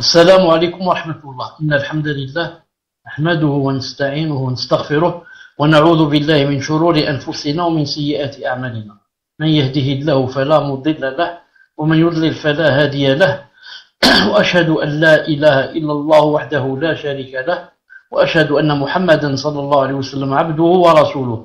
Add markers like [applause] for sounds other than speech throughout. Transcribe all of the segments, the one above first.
السلام عليكم ورحمة الله. إن الحمد لله نحمده ونستعينه ونستغفره ونعوذ بالله من شرور أنفسنا ومن سيئات أعمالنا. من يهده الله فلا مضل له ومن يضلل فلا هادي له. [clears throat] وأشهد أن لا إله إلا الله وحده لا شريك له. وأشهد أن محمدا صلى الله عليه وسلم عبده ورسوله.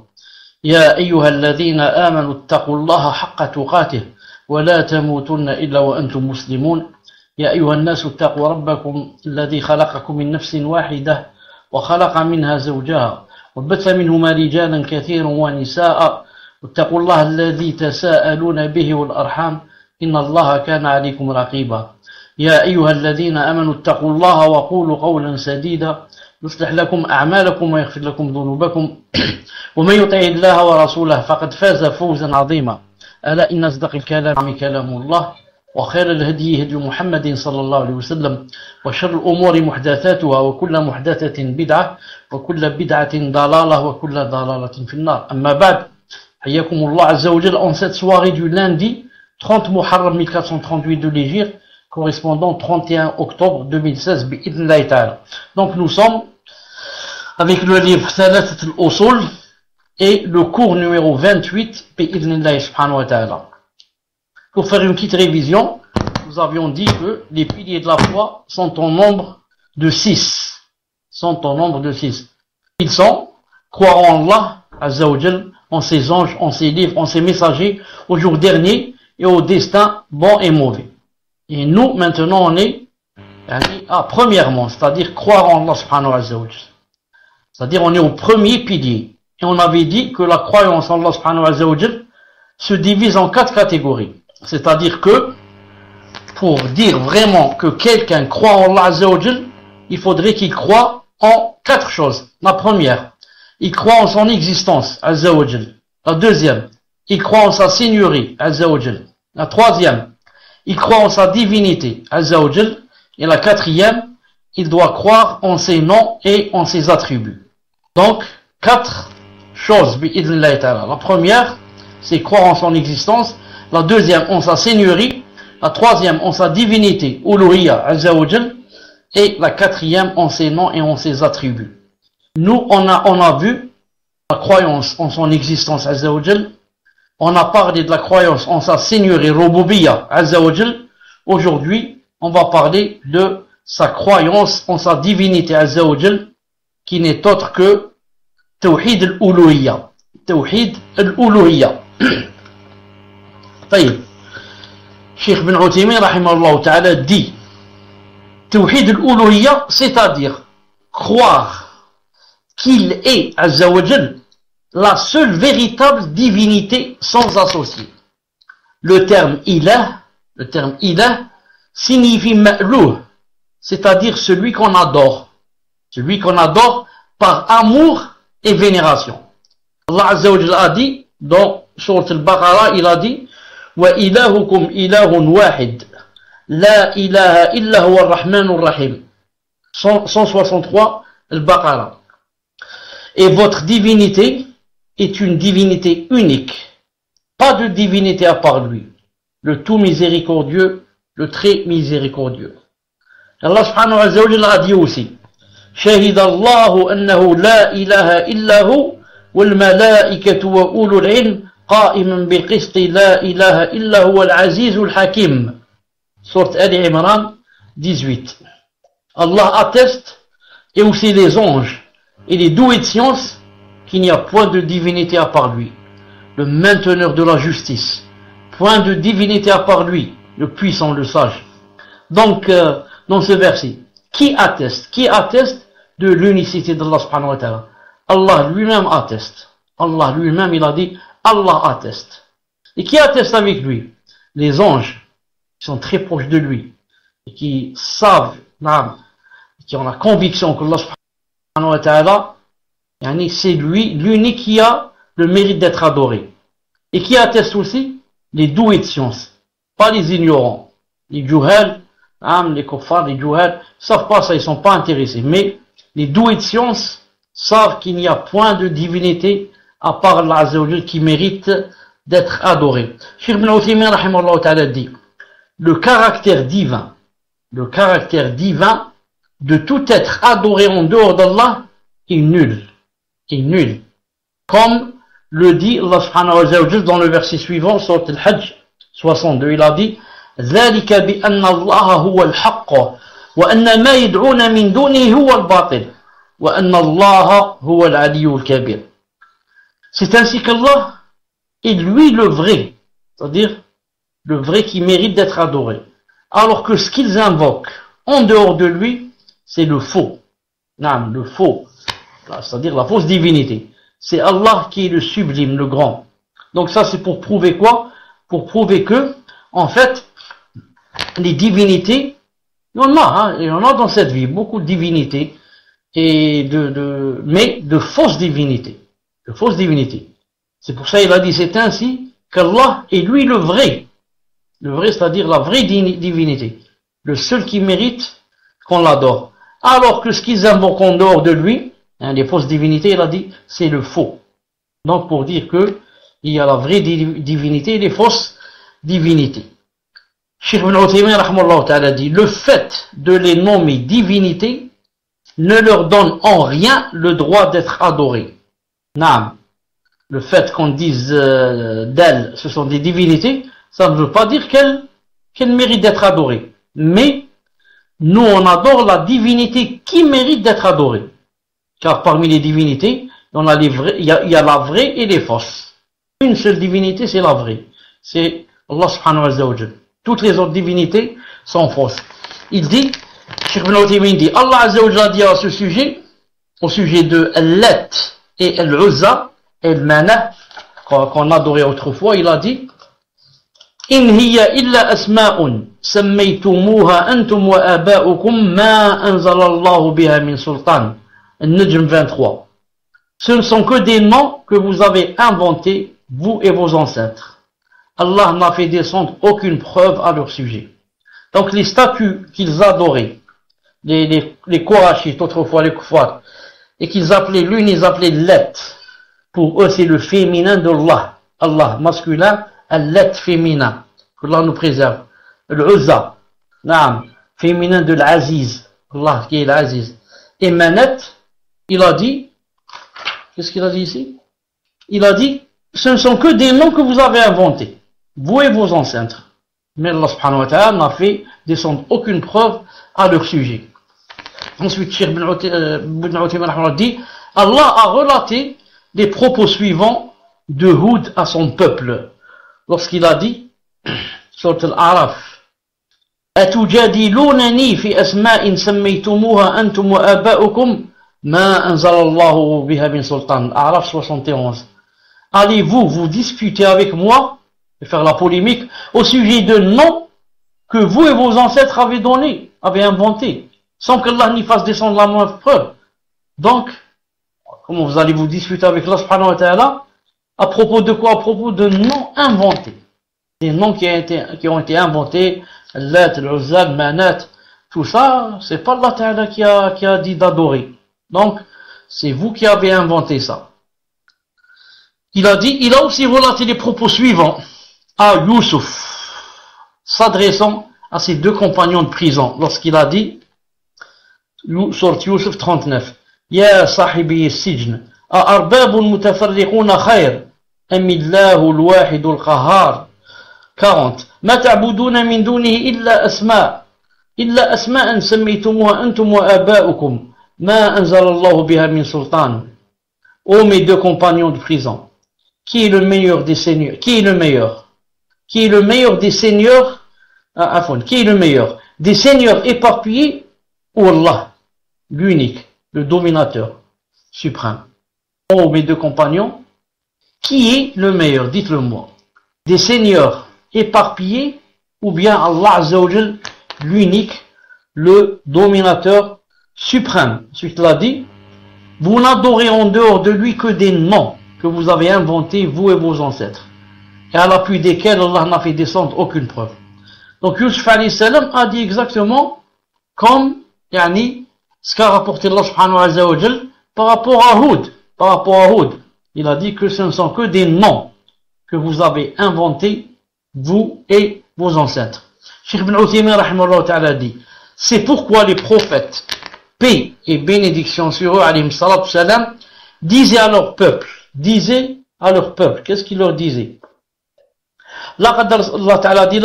يا أيها الذين آمنوا اتقوا الله حق تقاته ولا تموتن إلا وأنتم مسلمون. يا أيها الناس اتقوا ربكم الذي خلقكم من نفس واحدة وخلق منها زوجها وبث منهما رجالا كثيرا ونساء. واتقوا الله الذي تساءلون به والأرحام. إن الله كان عليكم رقيبا. يا أيها الذين آمنوا اتقوا الله وقولوا قولا سديدا. يصلح لكم أعمالكم ويغفر لكم ذنوبكم. [clears throat] ومن يطع الله ورسوله فقد فاز فوزا عظيما. ألا إن أصدق الكلام كلام الله. وخير الهدي هدي محمد صلى الله عليه وسلم وشر الأمور محدثاتها وكل محدثة بدعة وكل بدعة ضلالة وكل ضلالة في النار. أما بعد حياكم الله عز وجل en cette soirée du lundi 30 Muharram 1438 de l'Égypte correspondant 31 octobre 2016 بإذن تعالى donc nous sommes avec le livre ثلاثة الأصول et le cours numéro 28 بإذن الله سبحانه وتعالى Pour faire une petite révision, nous avions dit que les piliers de la foi sont en nombre de six. Sont en nombre de six. Ils sont croire en Allah, Azzawajal, en ses anges, en ses livres, en ses messagers, au jour dernier et au destin bon et mauvais. Et nous, maintenant, on est à premièrement, c'est-à-dire croire en Allah subhanahu wa C'est-à-dire on est au premier pilier. Et on avait dit que la croyance en Allah subhanahu wa se divise en quatre catégories. C'est-à-dire que, pour dire vraiment que quelqu'un croit en Allah il faudrait qu'il croit en quatre choses. La première, il croit en son existence, Azzawajal. La deuxième, il croit en sa seigneurie, Azzawajal. La troisième, il croit en sa divinité, Azzawajal. Et la quatrième, il doit croire en ses noms et en ses attributs. Donc, quatre choses, La première, c'est croire en son existence la deuxième en sa seigneurie, la troisième en sa divinité, Uluhiyya Azzawajal, et la quatrième en ses noms et en ses attributs. Nous, on a, vu la croyance en son existence Azzawajal, on a parlé de la croyance en sa seigneurie Rububiyya Azzawajal, aujourd'hui, on va parler de sa croyance en sa divinité Azzawajal, qui n'est autre que Tawhid al-Uluhiyya. Tawhid al-Uluhiyya. [clears throat] طيب Cheikh bin Uthaymin rahimahullah ta'ala dit Tawhid al-Uluhiyya, c'est-à-dire croire qu'il est Azzawajal la seule véritable divinité sans associé. Le terme ilah, le terme ilah signifie ma'louh, c'est-à-dire celui qu'on adore. Celui qu'on adore par amour et vénération. Allah Azzawajal a dit dans Surat al-Baqarah, il a dit وإلهكم إله واحد لا إله إلا هو الرحمن الرحيم 163 Al-Baqarah et votre divinité est une divinité unique pas de divinité à part lui le tout miséricordieux le très miséricordieux Allah subhanahu wa ta'ala a dit aussi شهد الله أنه لا إله إلا هو والملائكة وأولو العلم قائما بالقسط لا إله إلا هو العزيز الحكيم Sourate Ali Imran 18 Allah atteste et aussi les anges et les doués de science qu'il n'y a point de divinité à part lui le mainteneur de la justice point de divinité à part lui le puissant, le sage donc euh, dans ce verset qui atteste qui atteste de l'unicité d'Allah subhanahu wa ta'ala Allah lui-même atteste Allah lui-même il a dit Allah atteste. Et qui atteste avec lui? Les anges, qui sont très proches de lui, et qui savent, qui ont la conviction que Allah subhanahu wa c'est lui, l'unique qui a le mérite d'être adoré. Et qui atteste aussi Les doués de science, pas les ignorants. Les juhal, les kuffars, les juhal, savent pas ça, ils sont pas intéressés. Mais les doués de science savent qu'il n'y a point de divinité à part Allah qui mérite d'être adoré. Cheikh ibn Uthaymin dit, le caractère divin le caractère divin de tout être adoré en dehors d'Allah est nul. Est nul. Comme le dit Allah subhanahu wa ta'ala dans le verset suivant, sur le Hajj 62, il a dit ذلك بأن الله هو الحق وأن ما يدعون من دونه هو الباطل وأن الله هو العلي الكبير C'est ainsi qu'Allah est lui le vrai, c'est-à-dire le vrai qui mérite d'être adoré. Alors que ce qu'ils invoquent en dehors de lui, c'est le faux. Non, le faux, c'est-à-dire la fausse divinité. C'est Allah qui est le sublime, le grand. Donc ça c'est pour prouver quoi? Pour prouver que, en fait, les divinités, il y en a, hein, il y en a dans cette vie, beaucoup de divinités, et de, de, mais de fausses divinités. De fausses divinités. C'est pour ça qu'il a dit, c'est ainsi qu'Allah est lui le vrai. Le vrai, c'est-à-dire la vraie divinité. Le seul qui mérite qu'on l'adore. Alors que ce qu'ils invoquent en dehors de lui, hein, les fausses divinités, il a dit, c'est le faux. Donc pour dire que il y a la vraie divinité et les fausses divinités. Cheikh Ibn dit, le fait de les nommer divinités ne leur donne en rien le droit d'être adorés. Naam. Le fait qu'on dise euh, d'elles, ce sont des divinités, ça ne veut pas dire qu'elles qu'elles méritent d'être adorées. Mais nous, on adore la divinité qui mérite d'être adorée. Car parmi les divinités, il, y a, la vraie et les fausses. Une seule divinité, c'est la vraie. C'est Allah subhanahu wa ta'ala. Toutes les autres divinités sont fausses. Il dit, Cheikh dit, Allah Azza dit à ce sujet, au sujet de Let et Al-Uzza et Al-Mana, qu'on adorait autrefois, il a dit, إن هي إلا أسماء سميتموها أنتم وآباؤكم ما أنزل الله بها من سلطان النجم 23 Ce ne sont que des noms que vous avez inventés, vous et vos ancêtres. Allah n'a fait descendre aucune preuve à leur sujet. Donc les statues qu'ils adoraient, les, les, les autrefois les Koufars, et qu'ils appelaient l'une, ils appelaient Let. Pour eux, c'est le féminin d'Allah. Allah, masculin, Let féminin. Que Allah nous préserve. L'Uzza, naam, féminin de l'Aziz. Allah qui est l'Aziz. Et Manet, il a dit, qu'est-ce qu'il a dit ici? Il a dit, ce ne sont que des noms que vous avez inventés vous et vos ancêtres. Mais Allah subhanahu wa ta'ala n'a fait descendre aucune preuve à leur sujet. Ensuite, Cheikh Ibn dit, Allah a relaté les propos suivants de Houd à son peuple. Lorsqu'il a dit, [clears throat] sur Al-Araf, أتجادلونني في أسماء سميتموها أنتم وآباؤكم ما أنزل الله بها من سلطان Araf 71 Allez-vous vous disputer avec moi et faire la polémique au sujet de noms que vous et vos ancêtres avez donnés, avez inventés, sans que Allah n'y fasse descendre la moindre preuve. Donc, comment vous allez vous discuter avec Allah subhanahu wa ta'ala à propos de quoi? À propos de noms inventés. Des noms qui ont été, qui ont été inventés, Lat, Al-Uzzal, Manat, tout ça, c'est pas Allah ta'ala qui a, qui a dit d'adorer. Donc, c'est vous qui avez inventé ça. Il a dit, il a aussi relaté les propos suivants à Youssouf, s'adressant à ses deux compagnons de prison, lorsqu'il a dit, سورة يوسف 39 يا صاحبي السجن أأرباب متفرقون خير؟ أم الله الواحد القهار؟ 40 ما تعبدون من دونه إلا أسماء. إلا أسماء سميتموها أنتم وآباؤكم. ما أنزل الله بها من سلطان. أو مي دو كومبانيون دو بريزون كي لو ميور دي سينيور كي لو ميور كي لو ميور دي سينيور عفوا كي لو ميور دي سينيور إيباربيي والله الله l'unique, le dominateur suprême. Oh mes deux compagnons, qui est le meilleur? Dites-le moi. Des seigneurs éparpillés ou bien Allah Azzawajal, l'unique, le dominateur suprême. Ensuite, l'a dit, vous n'adorez en dehors de lui que des noms que vous avez inventés, vous et vos ancêtres et à l'appui desquels Allah n'a fait descendre aucune preuve. Donc Yusuf a dit exactement comme yani, ce qu'a rapporté Allah subhanahu wa ta'ala par rapport à Houd. Par rapport à Houd, il a dit que ce ne sont que des noms que vous avez inventés, vous et vos ancêtres. Cheikh Ibn Uthaymin ta'ala dit C'est pourquoi les prophètes, paix et bénédiction sur eux, salam, disaient à leur peuple, disaient à leur peuple, qu'est-ce qu'ils leur disaient? Allah Ta'ala dit,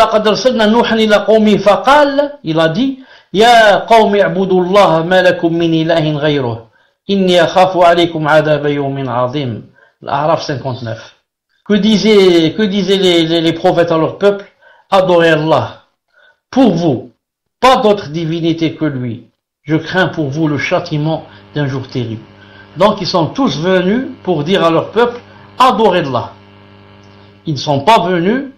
il a dit, يا قوم اعبدوا الله ما لكم من إله غيره إني أخاف عليكم عذاب يوم عظيم L'Araf 59 que disaient, que disaient les, les, les prophètes à leur peuple adorez Allah pour vous pas d'autre divinité que lui je crains pour vous le châtiment d'un jour terrible donc ils sont tous venus pour dire à leur peuple adorez Allah ils ne sont pas venus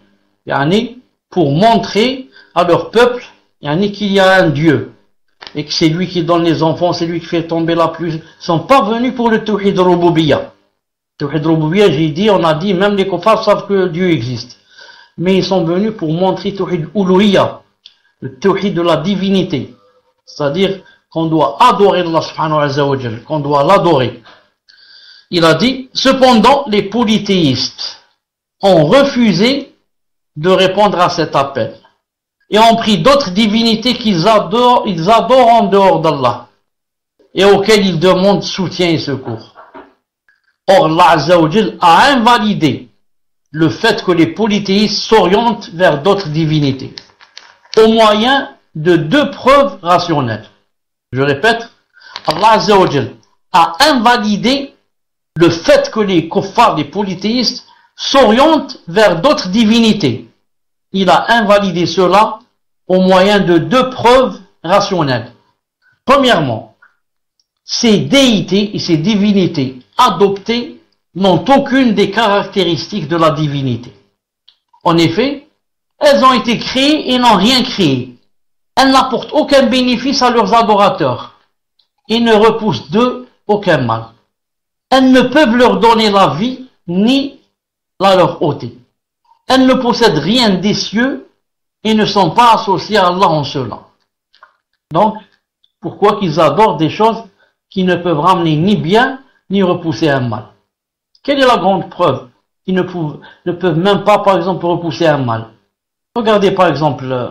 yani, pour montrer à leur peuple yani, qu'il y a un Dieu et que c'est lui qui donne les enfants, c'est lui qui fait tomber la pluie. Ils sont pas venus pour le Tawhid Rububiya. Tawhid Rububiya, j'ai dit, on a dit, même les kofars savent que Dieu existe. Mais ils sont venus pour montrer Tawhid le Tawhid de la divinité. C'est-à-dire qu'on doit adorer Allah subhanahu wa ta'ala, qu'on doit l'adorer. Il a dit, cependant, les polythéistes ont refusé de répondre à cet appel et ont pris d'autres divinités qu'ils adorent, ils adorent en dehors d'Allah et auxquelles ils demandent soutien et secours. Or, Allah a invalidé le fait que les polythéistes s'orientent vers d'autres divinités au moyen de deux preuves rationnelles. Je répète, Allah a invalidé le fait que les kuffars, les polythéistes, s'orientent vers d'autres divinités. Il a invalidé cela au moyen de deux preuves rationnelles. Premièrement, ces déités et ces divinités adoptées n'ont aucune des caractéristiques de la divinité. En effet, elles ont été créées et n'ont rien créé. Elles n'apportent aucun bénéfice à leurs adorateurs et ne repoussent d'eux aucun mal. Elles ne peuvent leur donner la vie ni la leur ôter. Elles ne possèdent rien des cieux et ne sont pas associés à Allah en cela. Donc, pourquoi qu'ils adorent des choses qui ne peuvent ramener ni bien ni repousser un mal? Quelle est la grande preuve qu'ils ne, ne peuvent même pas, par exemple, repousser un mal? Regardez, par exemple, euh,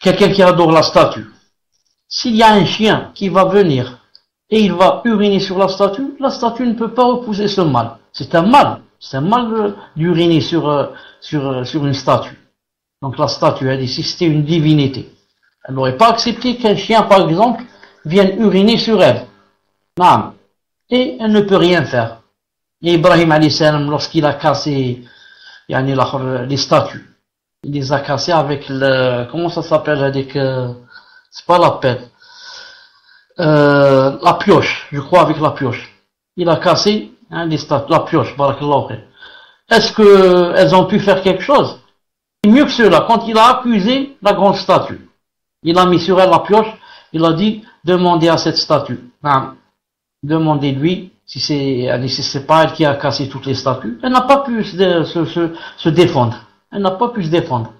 quelqu'un qui adore la statue. S'il y a un chien qui va venir et il va uriner sur la statue, la statue ne peut pas repousser ce mal. C'est un mal. C'est mal d'uriner sur, euh, sur, euh, sur une statue. Donc la statue, elle si c'était une divinité, elle n'aurait pas accepté qu'un chien, par exemple, vienne uriner sur elle. Non. Et elle ne peut rien faire. Et Ibrahim salam, lorsqu'il a cassé les statues, il les a cassées avec le, comment ça s'appelle, avec, euh, c'est pas la pelle, euh, la pioche, je crois avec la pioche. Il a cassé la pioche, Est-ce qu'elles ont pu faire quelque chose? Mieux que cela, quand il a accusé la grande statue, il a mis sur elle la pioche, il a dit, demandez à cette statue, demandez-lui si c'est c'est pas elle qui a cassé toutes les statues, elle n'a pas pu se, défendre. Elle n'a pas pu se défendre.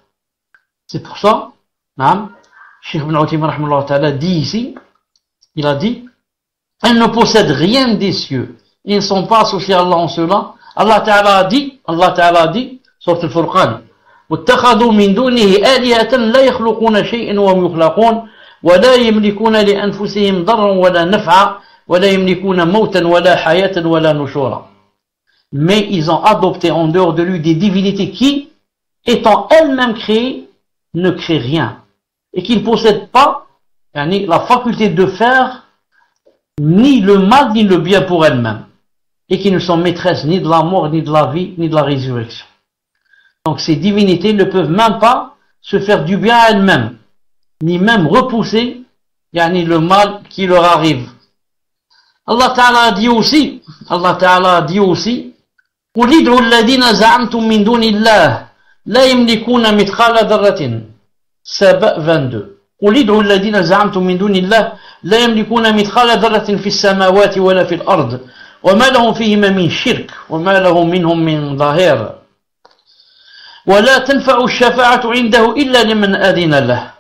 C'est pour ça, Cheikh Ibn dit ici, il a dit, elle ne possède rien des cieux Ils ne sont pas associés à Allah en cela. Allah Ta'ala a dit, Allah Ta'ala a dit, sur le Furqan, واتخذوا من دونه آلهة لا يخلقون شيئا وهم يخلقون ولا يملكون لأنفسهم ضرا ولا نفعا ولا يملكون موتا ولا حياة ولا نشورا mais ils ont adopté en dehors de lui des divinités qui, étant elles-mêmes créées, ne créent rien et qui ne possèdent pas yani, la faculté de faire ni le mal ni le bien pour elles-mêmes et qui ne sont maîtresses ni de la mort, ni de la vie, ni de la résurrection. Donc ces divinités ne peuvent même pas se faire du bien à elles-mêmes, ni même repousser yani le mal qui leur arrive. Allah Ta'ala dit aussi, Allah Ta'ala dit aussi, قل ادعوا الذين زعمتم من دون الله لا يملكون مثقال ذرة سبأ 22 قل ادعوا الذين زعمتم من دون الله لا يملكون مثقال ذرة في السماوات ولا في الأرض وما لهم فيهما من شرك وما لهم منهم من ظاهر ولا تنفع الشفاعة عنده إلا لمن أذن له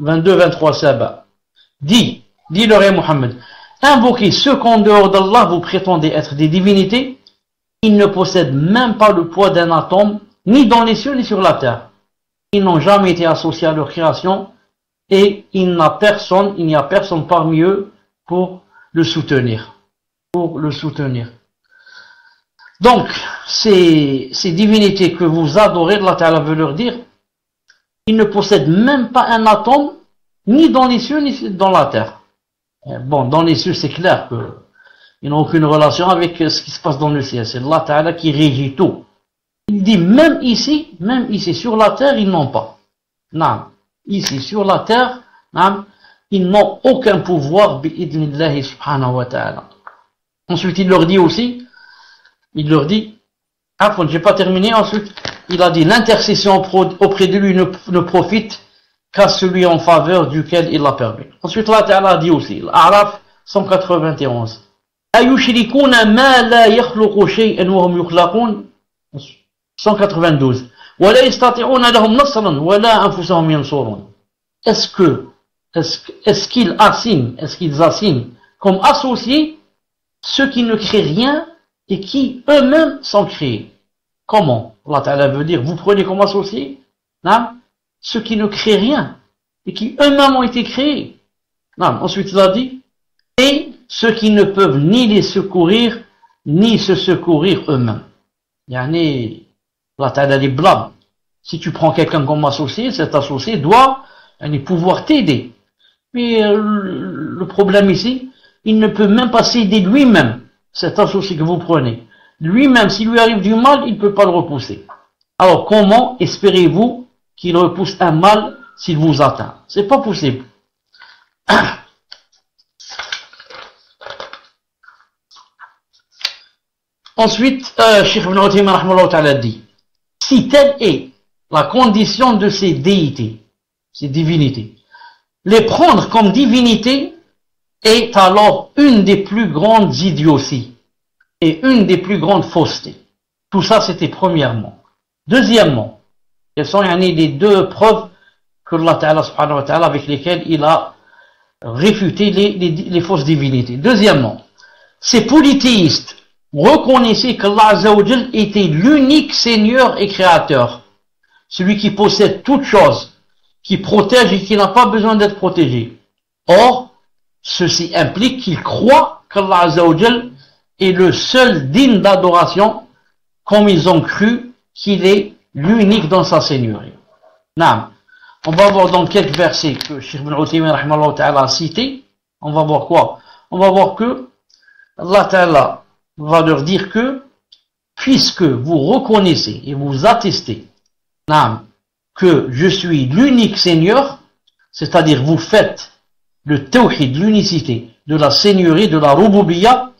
22-23 Saba Dis, dis le roi Mohammed, invoquez ceux qu'en dehors d'Allah vous prétendez être des divinités, ils ne possèdent même pas le poids d'un atome, ni dans les cieux ni sur la terre. Ils n'ont jamais été associés à leur création, et il n'a personne, il n'y a personne parmi eux pour le soutenir. Pour le soutenir. Donc, ces, ces divinités que vous adorez, Allah Ta'ala veut leur dire, ils ne possèdent même pas un atome, ni dans les cieux, ni dans la terre. Eh, bon, dans les cieux, c'est clair qu'ils n'ont aucune relation avec ce qui se passe dans le ciel. C'est Allah Ta'ala qui régit tout. Il dit, même ici, même ici, sur la terre, ils n'ont pas. Non. Ici, sur la terre, non, ils n'ont aucun pouvoir, subhanahu wa ta'ala. Ensuite, il leur dit aussi, il leur dit, ah, j'ai pas terminé, ensuite, il a dit, l'intercession auprès de lui ne, profite qu'à celui en faveur duquel il l'a permis. Ensuite, Allah Ta'ala a dit aussi, l'Araf 191, أيشركون ما لا يخلق شيئا وهم يخلقون 192 ولا يستطيعون لهم نصرا ولا أنفسهم ينصرون Est-ce que est-ce qu'ils assignent est-ce qu'ils assignent comme associés ceux qui ne créent rien et qui eux-mêmes sont créés Comment? Allah Ta'ala veut dire, vous prenez comme associés non ceux qui ne créent rien et qui eux-mêmes ont été créés. Non. Ensuite, il a dit, et ceux qui ne peuvent ni les secourir, ni se secourir eux-mêmes. Yani, Allah Ta'ala les blâme. Si tu prends quelqu'un comme associé, cet associé doit pouvoir t'aider. Mais euh, le problème ici, il ne peut même pas s'aider lui-même, cet associé que vous prenez lui-même, s'il lui arrive du mal, il ne peut pas le repousser. Alors comment espérez-vous qu'il repousse un mal s'il vous atteint? C'est pas possible. [coughs] Ensuite, euh, Ibn dit, si telle est la condition de ces déités, ces divinités, les prendre comme divinités est alors une des plus grandes idioties et une des plus grandes faussetés. Tout ça, c'était premièrement. Deuxièmement, quelles sont les deux preuves que Allah Ta'ala, avec lesquelles il a réfuté les, fausses divinités. Deuxièmement, ces polythéistes reconnaissaient qu'Allah était l'unique Seigneur et Créateur, celui qui possède toutes choses, qui protège et qui n'a pas besoin d'être protégé. Or, ceci implique qu'ils croient qu'Allah est le seul digne d'adoration, comme ils ont cru qu'il est l'unique dans sa seigneurie. Nam. On va voir dans quelques versets que Cheikh Ibn a cité. On va voir quoi? On va voir que Allah va leur dire que, puisque vous reconnaissez et vous attestez nam, que je suis l'unique Seigneur, c'est-à-dire vous faites le tawhid, l'unicité de la seigneurie, de la rububiya,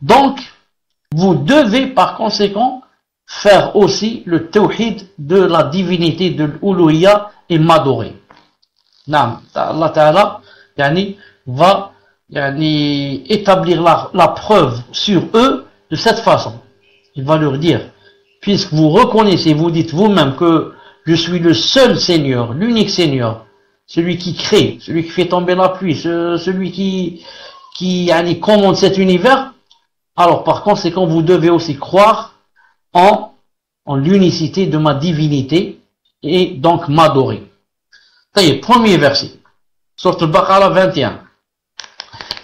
donc, vous devez par conséquent faire aussi le tawhid de la divinité de l'Uluya et m'adorer. Allah Ta'ala va établir la, la preuve sur eux de cette façon. Il va leur dire, puisque vous reconnaissez, vous dites vous-même que je suis le seul Seigneur, l'unique Seigneur, celui qui crée, celui qui fait tomber la pluie, celui qui, qui commande cet univers, alors par conséquent, vous devez aussi croire en, en l'unicité de ma divinité et donc m'adorer. Premier verset. Sourate Al-Baqarah 21.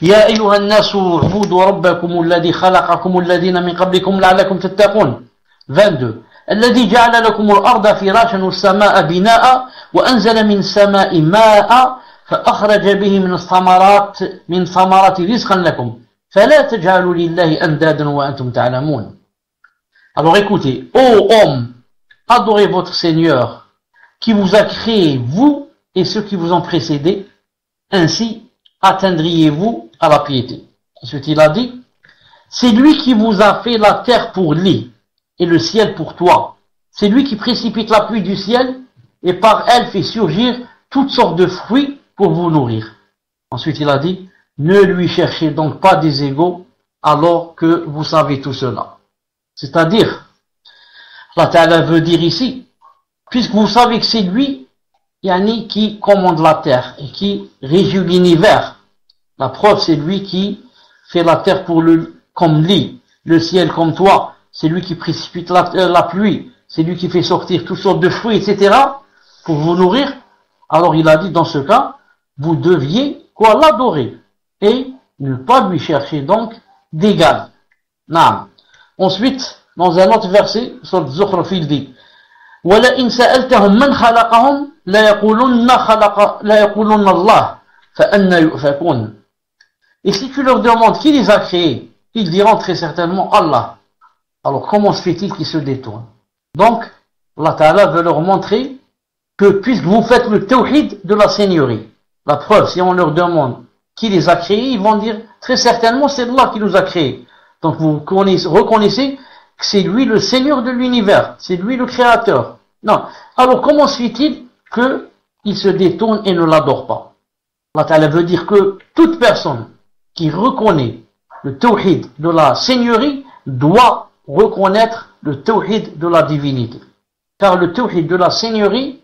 يا أيها الناس اعبدوا ربكم الذي خلقكم الذين من قبلكم لعلكم تتقون 22 الذي جعل لكم الأرض فراشا والسماء بناء وأنزل من السماء ماء فأخرج به من الثمرات من ثمرات رزقا لكم alors écoutez, ô homme, adorez votre Seigneur qui vous a créé, vous et ceux qui vous ont précédé, ainsi atteindriez-vous à la piété. Ensuite il a dit, c'est lui qui vous a fait la terre pour lit et le ciel pour toi. C'est lui qui précipite la pluie du ciel et par elle fait surgir toutes sortes de fruits pour vous nourrir. Ensuite il a dit, ne lui cherchez donc pas des égaux alors que vous savez tout cela. C'est-à-dire, la Ta'ala veut dire ici, puisque vous savez que c'est lui, Yani, qui commande la terre et qui régit l'univers. La preuve, c'est lui qui fait la terre pour le, comme lit, le ciel comme toi, c'est lui qui précipite la, euh, la pluie, c'est lui qui fait sortir toutes sortes de fruits, etc., pour vous nourrir. Alors il a dit dans ce cas, vous deviez quoi l'adorer et ne pas lui chercher donc d'égal. Ensuite, dans un autre verset, sur le Zukhruf, il dit وَلَئِنْ سَأَلْتَهُمْ مَنْ خَلَقَهُمْ لَيَقُولُنَّ خَلَقَ لَيَقُولُنَّ اللَّهِ فَأَنَّ يُؤْفَكُونَ Et si tu leur demandes qui les a créés, ils diront très certainement Allah. Alors comment se fait-il qu'ils se détournent Donc, Allah Ta'ala veut leur montrer que puisque vous faites le tawhid de la seigneurie, la preuve, si on leur demande qui les a créés, ils vont dire très certainement c'est Allah qui nous a créés. Donc vous reconnaissez que c'est lui le Seigneur de l'univers, c'est lui le Créateur. Non. Alors comment se fait-il qu'il se détourne et ne l'adore pas? Allah Ta'ala veut dire que toute personne qui reconnaît le tawhid de la seigneurie doit reconnaître le tawhid de la divinité. Car le tawhid de la seigneurie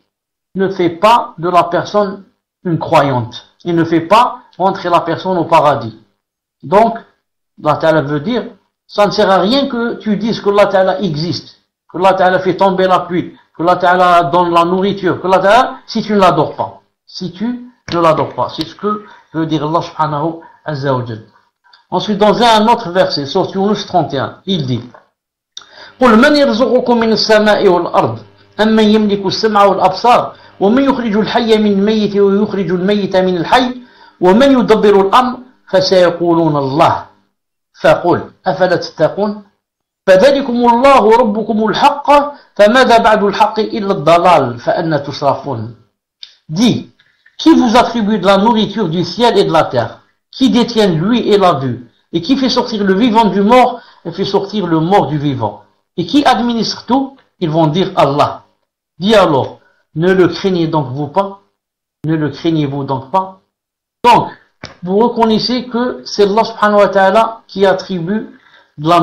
ne fait pas de la personne une croyante. Il ne fait pas rentrer la personne au paradis. Donc, Allah Ta'ala veut dire, ça ne sert à rien que tu dises que Allah Ta'ala existe, que Allah Ta'ala fait tomber la pluie, que Allah Ta'ala donne la nourriture, que Allah Ta'ala, si tu ne l'adores pas. Si tu ne l'adores pas. C'est ce que veut dire Allah subhanahu azza Ensuite, dans un autre verset, sur Yunus 31, il dit, قل من يرزقكم من السماء والأرض؟ أم من يملك السمع والأبصار؟ ومن يخرج الحي من الميت ويخرج الميت من الحي؟ ومن يدبر الأمر فسيقولون الله. فقل أفلا تتقون؟ فذلكم الله ربكم الحق فماذا بعد الحق إلا الضلال فأنا تصرفون Dis, qui vous attribue de la nourriture du ciel et de la terre? Qui détient lui et la vue? Et qui fait sortir le vivant du mort et fait sortir le mort du vivant? Et qui administre tout Ils vont dire Allah. Dis alors, ne le craignez donc vous pas? Ne le craignez-vous donc pas? Donc, vous reconnaissez que c'est Allah subhanahu wa ta'ala qui attribue la,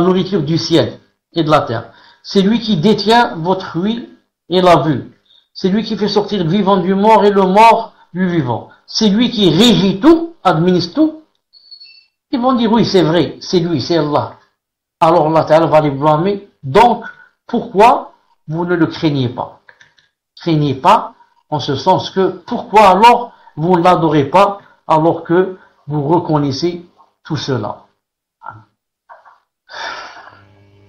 nourriture du ciel et de la terre. C'est lui qui détient votre vie et la vue. C'est lui qui fait sortir le vivant du mort et le mort du vivant. C'est lui qui régit tout, administre tout. Ils vont dire oui, c'est vrai, c'est lui, c'est Allah. Alors Allah Ta'ala va les blâmer. Donc, pourquoi vous ne le craignez pas? Craignez pas, en ce sens que, pourquoi alors vous ne l'adorez pas alors que vous reconnaissez tout cela?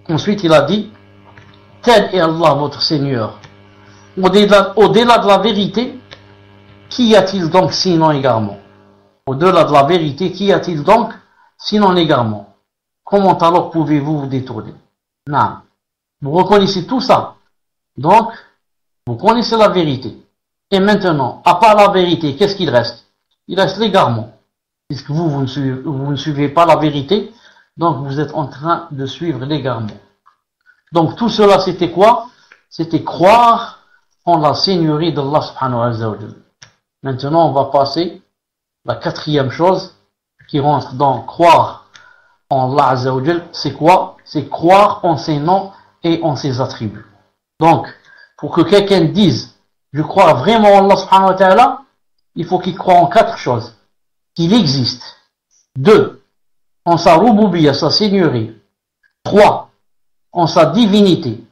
Ensuite, il a dit, tel est Allah votre Seigneur. Au-delà de la vérité, qui y a-t-il donc sinon égarement Au-delà de la vérité, qui y a-t-il donc sinon égarement Comment alors pouvez-vous vous détourner? Non. Vous reconnaissez tout ça. Donc, vous connaissez la vérité. Et maintenant, à part la vérité, qu'est-ce qu'il reste? Il reste l'égarement. Puisque vous, vous ne, suivez, vous ne suivez pas la vérité, donc vous êtes en train de suivre l'égarement. Donc tout cela, c'était quoi? C'était croire en la seigneurie d'Allah subhanahu wa ta'ala. Maintenant, on va passer la quatrième chose qui rentre dans croire en Allah c'est quoi? C'est croire en ses noms et en ses attributs. Donc, pour que quelqu'un dise, je crois vraiment en Allah subhanahu wa ta'ala, il faut qu'il croit en quatre choses. Qu'il existe. Deux, en sa rouboubiya, sa seigneurie. Trois, en sa divinité,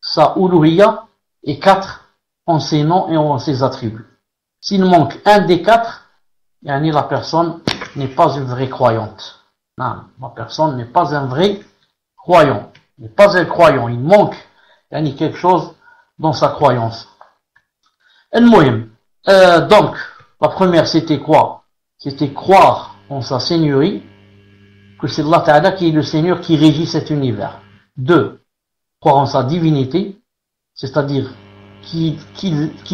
sa uluhiya. Et quatre, en ses noms et en ses attributs. S'il manque un des quatre, la personne n'est pas une vraie croyante. Non, la personne n'est pas un vrai croyant. N'est pas un croyant. Il manque quelque chose dans sa croyance. Euh, donc, la première, c'était quoi? C'était croire en sa seigneurie, que c'est Allah Ta'ala qui est le Seigneur qui régit cet univers. Deux, croire en sa divinité, c'est-à-dire qu'il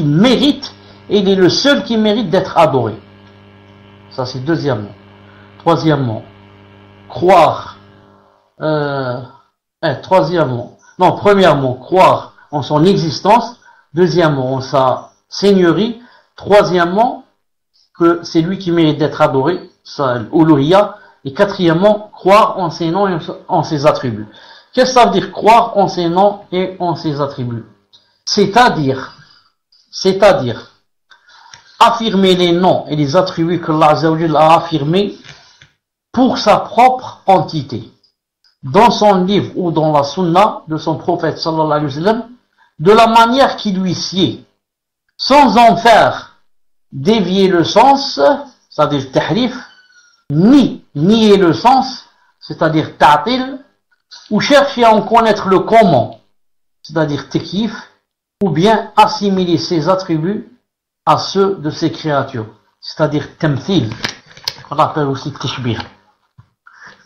mérite, et il est le seul qui mérite d'être adoré. Ça, c'est deuxièmement. Troisièmement, croire, euh, hein, troisièmement, non, premièrement, croire en son existence, deuxièmement, en sa seigneurie, troisièmement, que c'est lui qui mérite d'être adoré, ça, Uluhiyya, et quatrièmement, croire en ses noms et en ses attributs. Qu'est-ce que ça veut dire croire en ses noms et en ses attributs? C'est-à-dire, c'est-à-dire, affirmer les noms et les attributs que Allah a affirmés pour sa propre entité. Dans son livre ou dans la sunna de son prophète sallallahu alayhi wa sallam, de la manière qui lui sied, sans en faire dévier le sens, c'est-à-dire tahrif, ni nier le sens, c'est-à-dire ta'til, ou chercher à en connaître le comment, c'est-à-dire tekif, ou bien assimiler ses attributs à ceux de ses créatures, c'est-à-dire temthil, qu'on appelle aussi tishbih.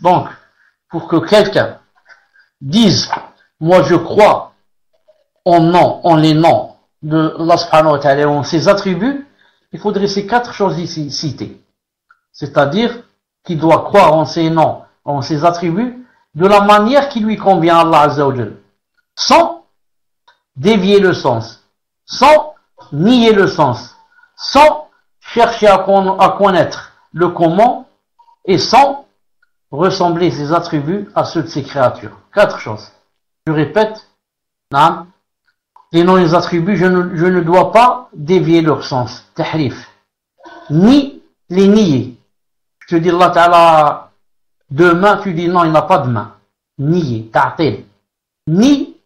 Donc, pour que quelqu'un dise, moi je crois en nom, en les noms de Allah subhanahu wa ta'ala, en ses attributs, il faudrait ces quatre choses ici citées. C'est-à-dire qu'il doit croire en ses noms, en ses attributs, de la manière qui lui convient à Allah Azza sans dévier le sens, sans nier le sens, sans chercher à, connaître le comment et sans ressembler ses attributs à ceux de ses créatures. Quatre choses. Je répète, les noms et les attributs, je ne, je ne dois pas dévier leur sens, tahrif, ni les nier. Je te dis Allah Ta'ala deux mains, tu dis non, il n'a pas de main. Nier, ta'til. Ni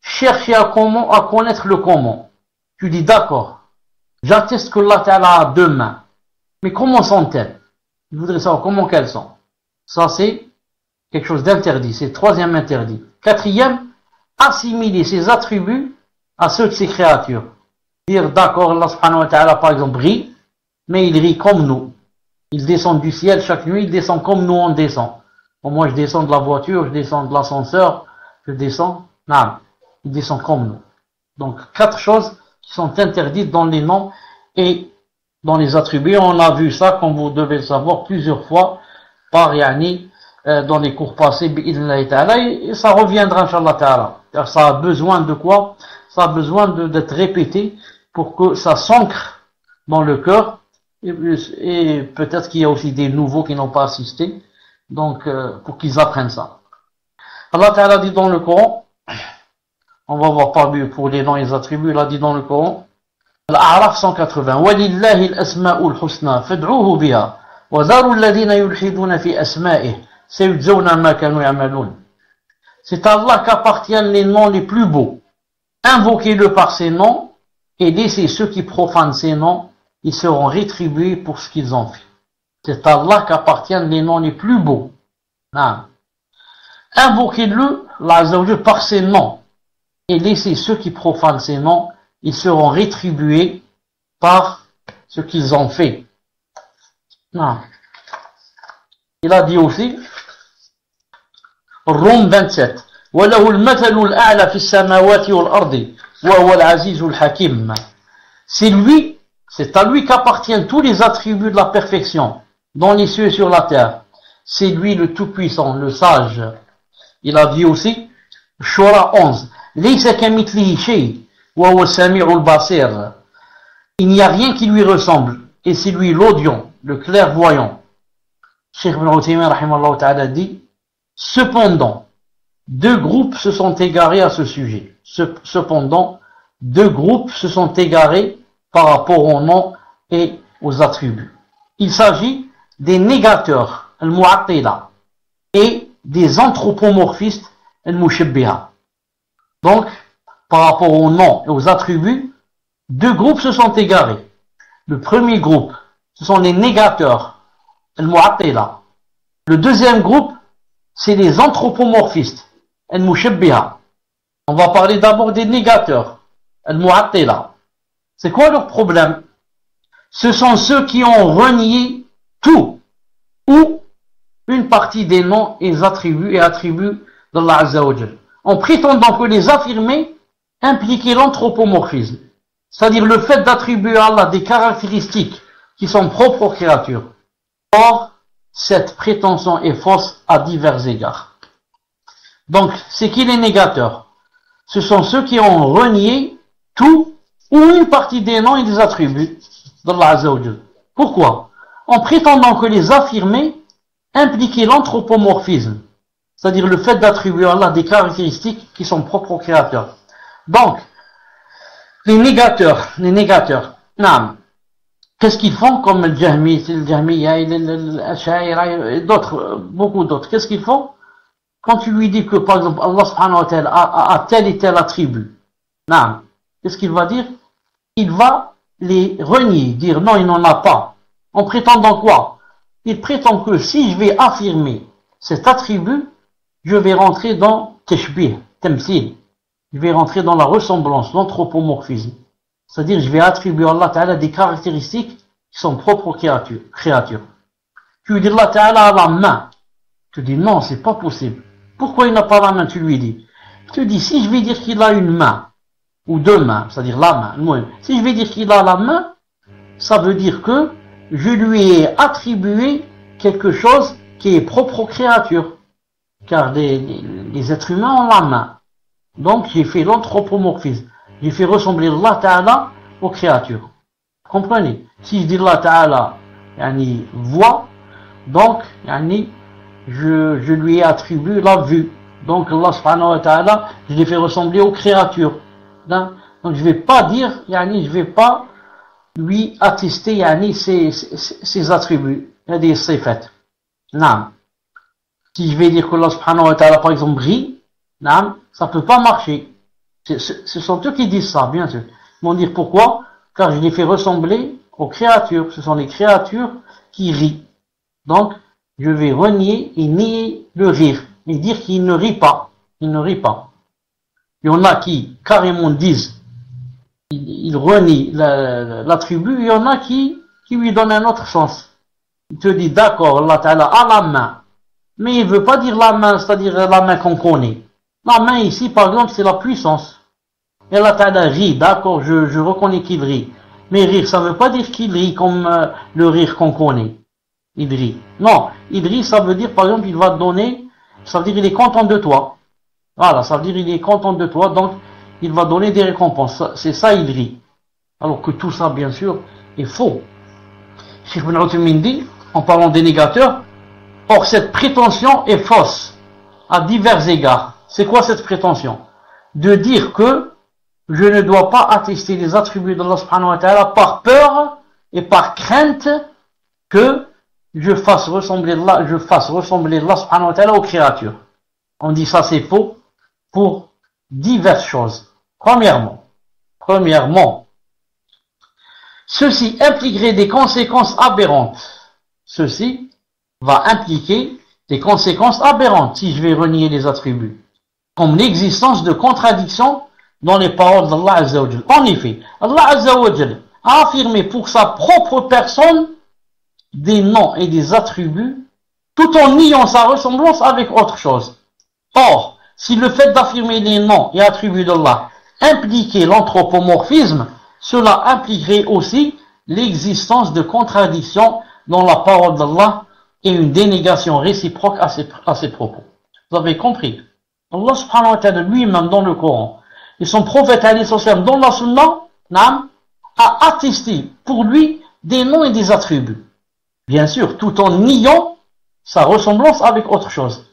chercher à, comment, à connaître le comment. Tu dis d'accord, j'atteste que Allah Ta'ala a deux mains. Mais comment sont-elles? Je voudrais savoir comment qu'elles sont. Ça, c'est quelque chose d'interdit. C'est le troisième interdit. Quatrième, assimiler ses attributs à ceux de ses créatures. Dire, d'accord, Allah par exemple, rit, mais il rit comme nous. Il descend du ciel chaque nuit, il descend comme nous on descend. moi, je descends de la voiture, je descends de l'ascenseur, je descends, non, il descend comme nous. Donc, quatre choses qui sont interdites dans les noms et dans les attributs. On a vu ça, comme vous devez le savoir, plusieurs fois par Yani, euh, dans les cours passés, et ça reviendra, Inch'Allah Ta'ala. Car ça a besoin de quoi Ça a besoin d'être répété pour que ça s'ancre dans le cœur. Et, peut-être qu'il y a aussi des nouveaux qui n'ont pas assisté, donc euh, pour qu'ils apprennent ça. Allah Ta'ala dit dans le Coran, on va voir pas pour les noms et les attributs, il a dit dans le Coran, Al-A'raf 180, وَلِلَّهِ الْأَسْمَاءُ الْحُسْنَى فَادْعُوهُ بِهَا c'est à Allah qu'appartiennent les noms les plus beaux. Invoquez-le par ses noms et laissez ceux qui profanent ses noms, ils seront rétribués pour ce qu'ils ont fait. C'est à Allah qu'appartiennent les noms les plus beaux. Invoquez-le, par ses noms et laissez ceux qui profanent ses noms, ils seront rétribués par ce qu'ils ont fait. Non. Il a dit aussi, Rome 27, وله المثل الأعلى في السماوات والأرض وهو العزيز الحكيم. C'est lui, c'est à lui qu'appartiennent tous les attributs de la perfection dans les cieux et sur la terre. C'est lui le tout-puissant, le sage. Il a dit aussi, Shura 11, ليس كمثله شيء وهو السميع البصير. Il n'y a rien qui lui ressemble, et c'est lui l'audient, le clairvoyant. Cheikh Ibn ta'ala dit, cependant, deux groupes se sont égarés à ce sujet. Cependant, deux groupes se sont égarés par rapport au nom et aux attributs. Il s'agit des négateurs, al-mu'attila, et des anthropomorphistes, al-mushabbiha. Donc, par rapport au nom et aux attributs, deux groupes se sont égarés. Le premier groupe, ce sont les négateurs, al-mu'attila. Le deuxième groupe, c'est les anthropomorphistes, al-mushabbiha. On va parler d'abord des négateurs, al-mu'attila. C'est quoi leur problème? Ce sont ceux qui ont renié tout, ou une partie des noms et attributs et attributs d'Allah Azzawajal, en prétendant que les affirmer impliquaient l'anthropomorphisme. C'est-à-dire le fait d'attribuer à Allah des caractéristiques qui sont propres aux créatures. Or, cette prétention est fausse à divers égards. Donc, c'est qui les négateurs Ce sont ceux qui ont renié tout ou une partie des noms et des attributs d'Allah Azzawajal. Pourquoi? En prétendant que les affirmer impliquaient l'anthropomorphisme, c'est-à-dire le fait d'attribuer à Allah des caractéristiques qui sont propres aux créateurs. Donc, les négateurs, les négateurs, qu'est-ce qu'ils font comme le Jahmi, le Jahmiya, et d'autres, beaucoup d'autres, qu'est-ce qu'ils font? Quand tu lui dis que, par exemple, Allah subhanahu wa ta'ala a, tel et tel attribut, qu'est-ce qu'il va dire? Il va les renier, dire non, il n'en a pas, en prétendant quoi? Il prétend que si je vais affirmer cet attribut, je vais rentrer dans teshbih, temsil. Je vais rentrer dans la ressemblance, l'anthropomorphisme. C'est-à-dire, je vais attribuer à Allah Ta'ala des caractéristiques qui sont propres aux créatures. Tu lui dis Allah Ta'ala a la main. Tu dis non, c'est pas possible. Pourquoi il n'a pas la main? Tu lui dis. Tu dis, si je vais dire qu'il a une main, ou deux mains, c'est-à-dire la main, si je vais dire qu'il a la main, ça veut dire que je lui ai attribué quelque chose qui est propre aux créatures. Car les, les, êtres humains ont la main. Donc j'ai fait l'anthropomorphisme. J'ai fait ressembler Allah Ta'ala aux créatures. Comprenez? Si je dis Allah Ta'ala yani, voit, donc yani, je, je lui ai attribué la vue. Donc Allah subhanahu wa ta'ala, je l'ai fait ressembler aux créatures. Donc je vais pas dire, yani, je vais pas lui attester yani, ses, ses, ses attributs, des sifat. Non. Si je vais dire que Allah subhanahu wa ta'ala, par exemple, rit, non, ça peut pas marcher. Ce sont eux qui disent ça, bien sûr. Ils vont dire pourquoi? Car je les fais ressembler aux créatures. Ce sont les créatures qui rient. Donc, je vais renier et nier le rire. Et dire qu'il ne rit pas. Il ne rit pas. Il y en a qui carrément disent, ils, renient l'attribut, il y en a qui, lui donnent un autre sens. Il te dit, d'accord, Allah Ta'ala a la main. Mais il veut pas dire la main, c'est-à-dire la main qu'on connaît. La main ici, par exemple, c'est la puissance. Ta'ala rit, d'accord, je, reconnais qu'il rit. Mais rire, ça ne veut pas dire qu'il rit comme euh, le rire qu'on connaît. Il rit. Non, il rit, ça veut dire, par exemple, il va te donner, ça veut dire il est content de toi. Voilà, ça veut dire il est content de toi, donc il va donner des récompenses. C'est ça, il rit. Alors que tout ça, bien sûr, est faux. En parlant des négateurs, or cette prétention est fausse à divers égards. C'est quoi cette prétention? De dire que je ne dois pas attester les attributs d'Allah subhanahu par peur et par crainte que je fasse ressembler Allah, je fasse ressembler Allah aux créatures. On dit ça c'est faux pour diverses choses. Premièrement, premièrement, ceci impliquerait des conséquences aberrantes. Ceci va impliquer des conséquences aberrantes si je vais renier les attributs, comme l'existence de contradictions dans les paroles d'Allah Azzawajal. En effet, Allah Azzawajal a affirmé pour sa propre personne des noms et des attributs tout en niant sa ressemblance avec autre chose. Or, si le fait d'affirmer les noms et attributs d'Allah impliquait l'anthropomorphisme, cela impliquerait aussi l'existence de contradictions dans la parole d'Allah et une dénégation réciproque à ses, à ses propos. Vous avez compris? Allah subhanahu wa ta'ala lui-même dans le Coran et son prophète dans la Sunna a attesté pour lui des noms et des attributs. Bien sûr, tout en niant sa ressemblance avec autre chose.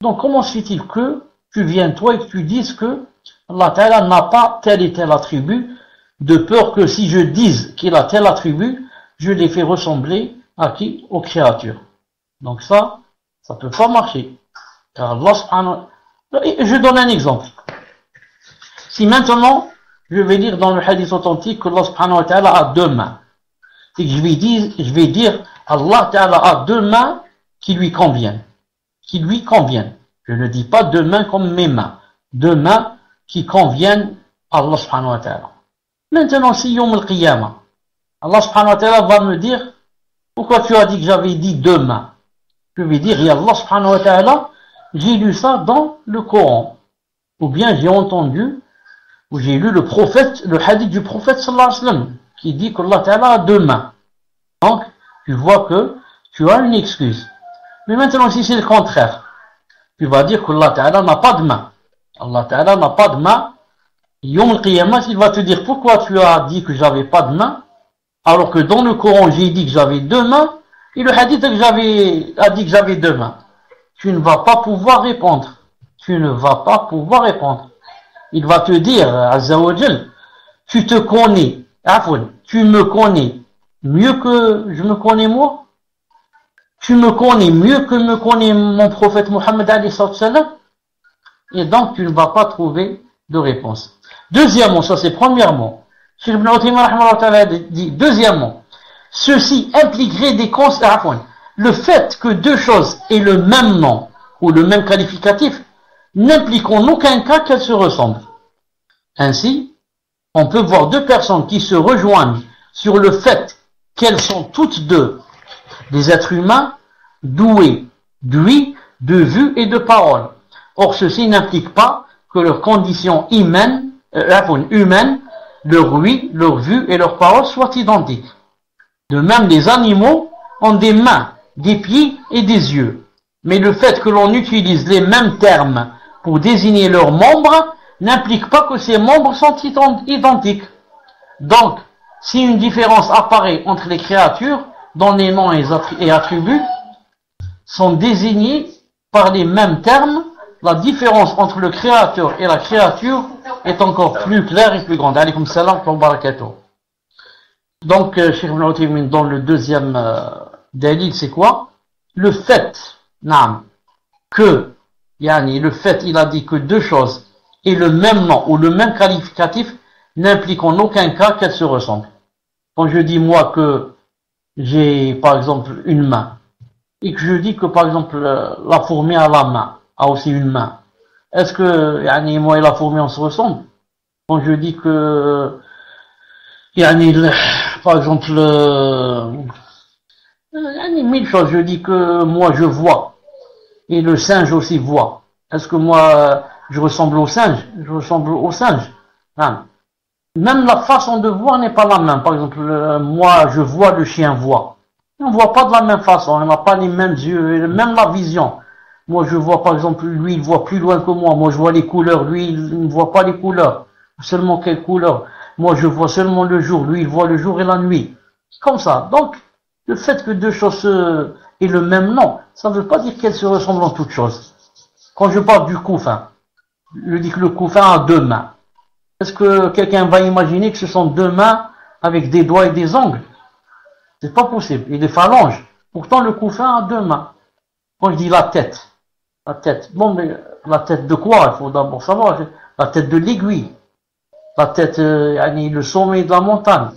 Donc comment se fait-il que tu viens toi et que tu dises que Allah Ta'ala n'a pas tel et tel attribut, de peur que si je dise qu'il a tel attribut, je les fais ressembler à qui? Aux créatures. Donc ça, ça peut pas marcher. Car Allah Je donne un exemple. Si maintenant, je vais dire dans le hadith authentique que Allah subhanahu wa ta'ala a deux mains, et que je vais dire, je vais dire Allah ta'ala a deux mains qui lui conviennent, qui lui conviennent. Je ne dis pas deux mains comme mes mains. Deux mains qui conviennent à Allah subhanahu wa ta'ala. Maintenant, si Yom al-Qiyamah, Allah subhanahu wa ta'ala va me dire, pourquoi tu as dit que j'avais dit deux mains? Je vais dire, ya Allah subhanahu wa ta'ala, j'ai lu ça dans le Coran. Ou bien j'ai entendu, ou j'ai lu le prophète, le hadith du prophète sallallahu alayhi wa sallam, qui dit qu'Allah ta'ala a deux mains. Donc, tu vois que tu as une excuse. Mais maintenant, si c'est le contraire, tu vas dire qu'Allah Ta'ala n'a pas de main. Allah Ta'ala n'a pas de main. Yom al il va te dire pourquoi tu as dit que j'avais pas de main, alors que dans le Coran j'ai dit que j'avais deux mains, et le hadith que a dit que j'avais deux mains. Tu ne vas pas pouvoir répondre. Tu ne vas pas pouvoir répondre. Il va te dire, Azzawajal, tu te connais, tu me connais mieux que je me connais moi tu me connais mieux que me connaît mon prophète Mohammed et donc tu ne vas pas trouver de réponse. Deuxièmement, ça c'est premièrement, Ibn dit, deuxièmement, ceci impliquerait des conséquences. Le fait que deux choses aient le même nom ou le même qualificatif n'implique en aucun cas qu'elles se ressemblent. Ainsi, on peut voir deux personnes qui se rejoignent sur le fait qu'elles sont toutes deux des êtres humains doués d'ouïe, de vue et de parole. Or, ceci n'implique pas que leurs conditions humaines, euh, humaines, leur ouïe, leur vue et leur parole soient identiques. De même, les animaux ont des mains, des pieds et des yeux. Mais le fait que l'on utilise les mêmes termes pour désigner leurs membres n'implique pas que ces membres sont identiques. Donc, si une différence apparaît entre les créatures, dont les noms et attributs sont désignés par les mêmes termes, la différence entre le créateur et la créature est encore plus claire et plus grande. Alaykoum salam wa barakatuh. Donc, euh, Cheikh dans le deuxième euh, c'est quoi? Le fait, nam, que, yani, le fait, il a dit que deux choses et le même nom ou le même qualificatif n'impliquent en aucun cas qu'elles se ressemblent. Quand je dis moi que j'ai par exemple une main et que je dis que par exemple euh, la fourmi a la main, a aussi une main, est-ce que yani, moi et la fourmi on se ressemble? Quand je dis que yani, par exemple euh, yani, mille choses, je dis que moi je vois et le singe aussi voit. Est-ce que moi je ressemble au singe? Je ressemble au singe. Même la façon de voir n'est pas la même. Par exemple, moi, je vois, le chien voit. On voit pas de la même façon, on n'a pas les mêmes yeux, même la vision. Moi, je vois, par exemple, lui, il voit plus loin que moi. Moi, je vois les couleurs, lui, il ne voit pas les couleurs. Seulement quelles couleurs? Moi, je vois seulement le jour, lui, il voit le jour et la nuit. Comme ça. Donc, le fait que deux choses aient le même nom, ça ne veut pas dire qu'elles se ressemblent en toutes choses. Quand je parle du couffin, je dis que le couffin a deux mains. Est-ce que quelqu'un va imaginer que ce sont deux mains avec des doigts et des ongles? C'est pas possible. Et des phalanges. Pourtant, le couffin a deux mains. Quand je dis la tête, la tête, bon, mais la tête de quoi? Il faut d'abord savoir. La tête de l'aiguille. La tête, euh, le sommet de la montagne.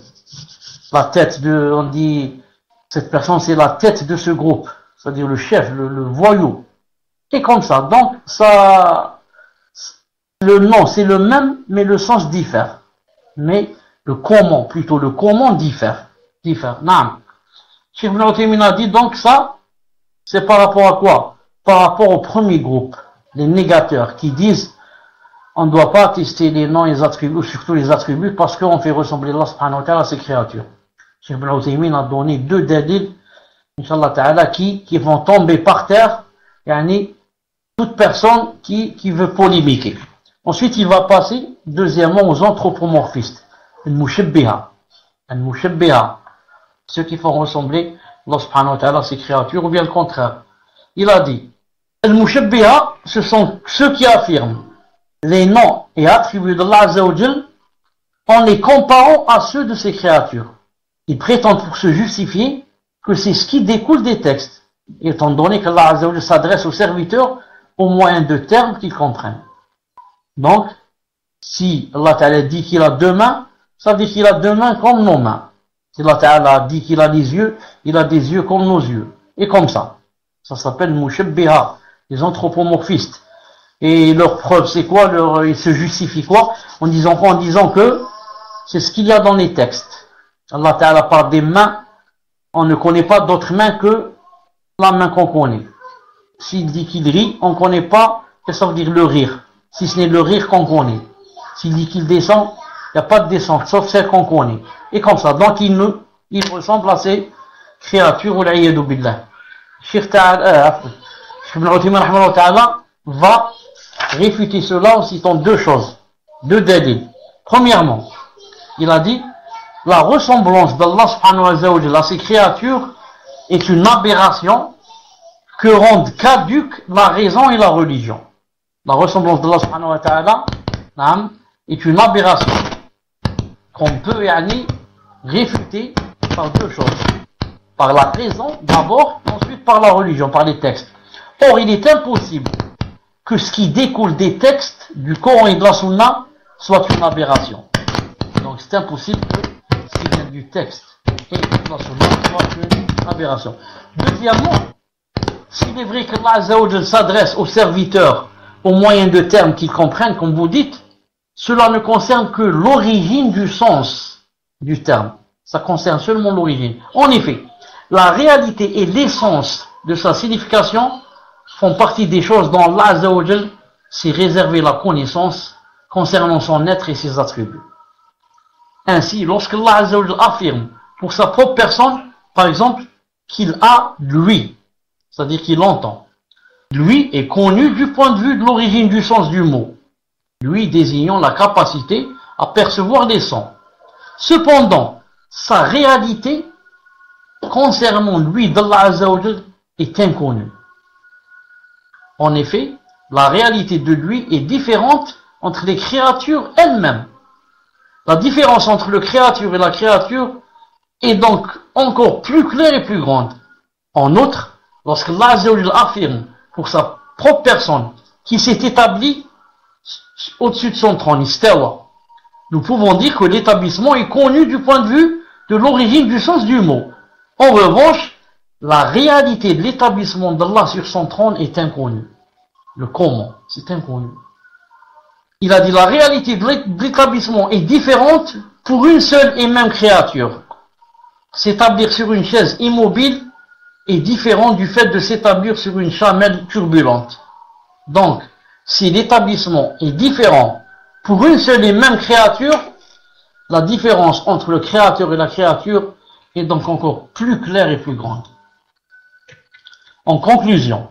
La tête de, on dit, cette personne c'est la tête de ce groupe. C'est-à-dire le chef, le voyou. Et comme ça. Donc, ça, le nom, c'est le même, mais le sens diffère. Mais le comment, plutôt le comment diffère. diffère. Non. Cheikh a dit donc ça, c'est par rapport à quoi? Par rapport au premier groupe, les négateurs, qui disent on ne doit pas tester les noms et les attributs, surtout les attributs, parce qu'on fait ressembler Allah à ses créatures. Cheikh Ibn a donné deux dalils, Inch'Allah ta'ala, qui, qui vont tomber par terre, yani, toute personne qui, qui veut polémiquer. Ensuite, il va passer, deuxièmement, aux anthropomorphistes. Al-Mushabbiha. Al-Mushabbiha. Ceux qui font ressembler Allah subhanahu wa ta'ala créatures, ou bien le contraire. Il a dit, Al-Mushabbiha, ce sont ceux qui affirment les noms et attributs d'Allah Azzawajal en les comparant à ceux de ces créatures. Ils prétendent pour se justifier que c'est ce qui découle des textes, étant donné qu'Allah Azzawajal s'adresse aux serviteurs au moyen de termes qu'ils comprennent. Donc, si Allah Ta'ala dit qu'il a deux mains, ça veut dire qu'il a deux mains comme nos mains. Si Allah Ta'ala dit qu'il a des yeux, il a des yeux comme nos yeux. Et comme ça. Ça s'appelle Mushabbiha, les anthropomorphistes. Et leur preuve, c'est quoi? Leur, Ils se justifient quoi? En disant quoi? En disant que c'est ce qu'il y a dans les textes. Allah Ta'ala parle des mains, on ne connaît pas d'autres mains que la main qu'on connaît. S'il dit qu'il rit, on ne connaît pas, que ça veut dire le rire si ce n'est le rire qu'on connaît. S'il dit qu'il descend, il n'y a pas de descente, sauf celle qu'on connaît. Et comme ça, donc il, nous, il ressemble à ces créatures, ou billah. Cheikh Ta'ala va réfuter cela en citant deux choses, deux délits. Premièrement, il a dit, la ressemblance d'Allah subhanahu wa à ces créatures est une aberration que rendent caduque la raison et la religion la ressemblance d'Allah subhanahu wa ta'ala est une aberration qu'on peut yani, réfuter par deux choses. Par la raison d'abord, ensuite par la religion, par les textes. Or, il est impossible que ce qui découle des textes du Coran et de la Sunna soit une aberration. Donc c'est impossible que du texte et soit une aberration. Deuxièmement, s'il est vrai que Allah s'adresse aux serviteurs au moyen de termes qu'ils comprennent, comme vous dites, cela ne concerne que l'origine du sens du terme. Ça concerne seulement l'origine. En effet, la réalité et l'essence de sa signification font partie des choses dont Allah s'est réservé la connaissance concernant son être et ses attributs. Ainsi, lorsque Allah affirme pour sa propre personne, par exemple, qu'il a lui, c'est-à-dire qu'il entend. Lui est connu du point de vue de l'origine du sens du mot, lui désignant la capacité à percevoir des sons. Cependant, sa réalité concernant lui d'Allah est inconnue. En effet, la réalité de lui est différente entre les créatures elles-mêmes. La différence entre le créature et la créature est donc encore plus claire et plus grande. En outre, lorsque Allah affirme pour sa propre personne qui s'est établi au-dessus de son trône, nous pouvons dire que l'établissement est connu du point de vue de l'origine du sens du mot. En revanche, la réalité de l'établissement d'Allah sur son trône est inconnue. Le comment, c'est inconnu. Il a dit la réalité de l'établissement est différente pour une seule et même créature. S'établir sur une chaise immobile est différent du fait de s'établir sur une chamelle turbulente. Donc, si l'établissement est différent pour une seule et même créature, la différence entre le créateur et la créature est donc encore plus claire et plus grande. En conclusion,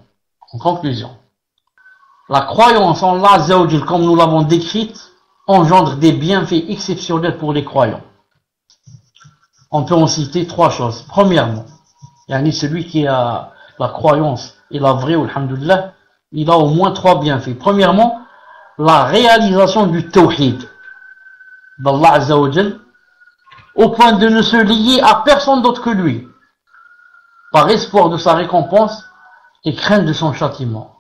en conclusion, la croyance en Allah, comme nous l'avons décrite, engendre des bienfaits exceptionnels pour les croyants. On peut en citer trois choses. Premièrement, yani celui qui a la croyance et la vraie, alhamdulillah, il a au moins trois bienfaits. Premièrement, la réalisation du tawhid d'Allah Azzawajal, au point de ne se lier à personne d'autre que lui, par espoir de sa récompense et crainte de son châtiment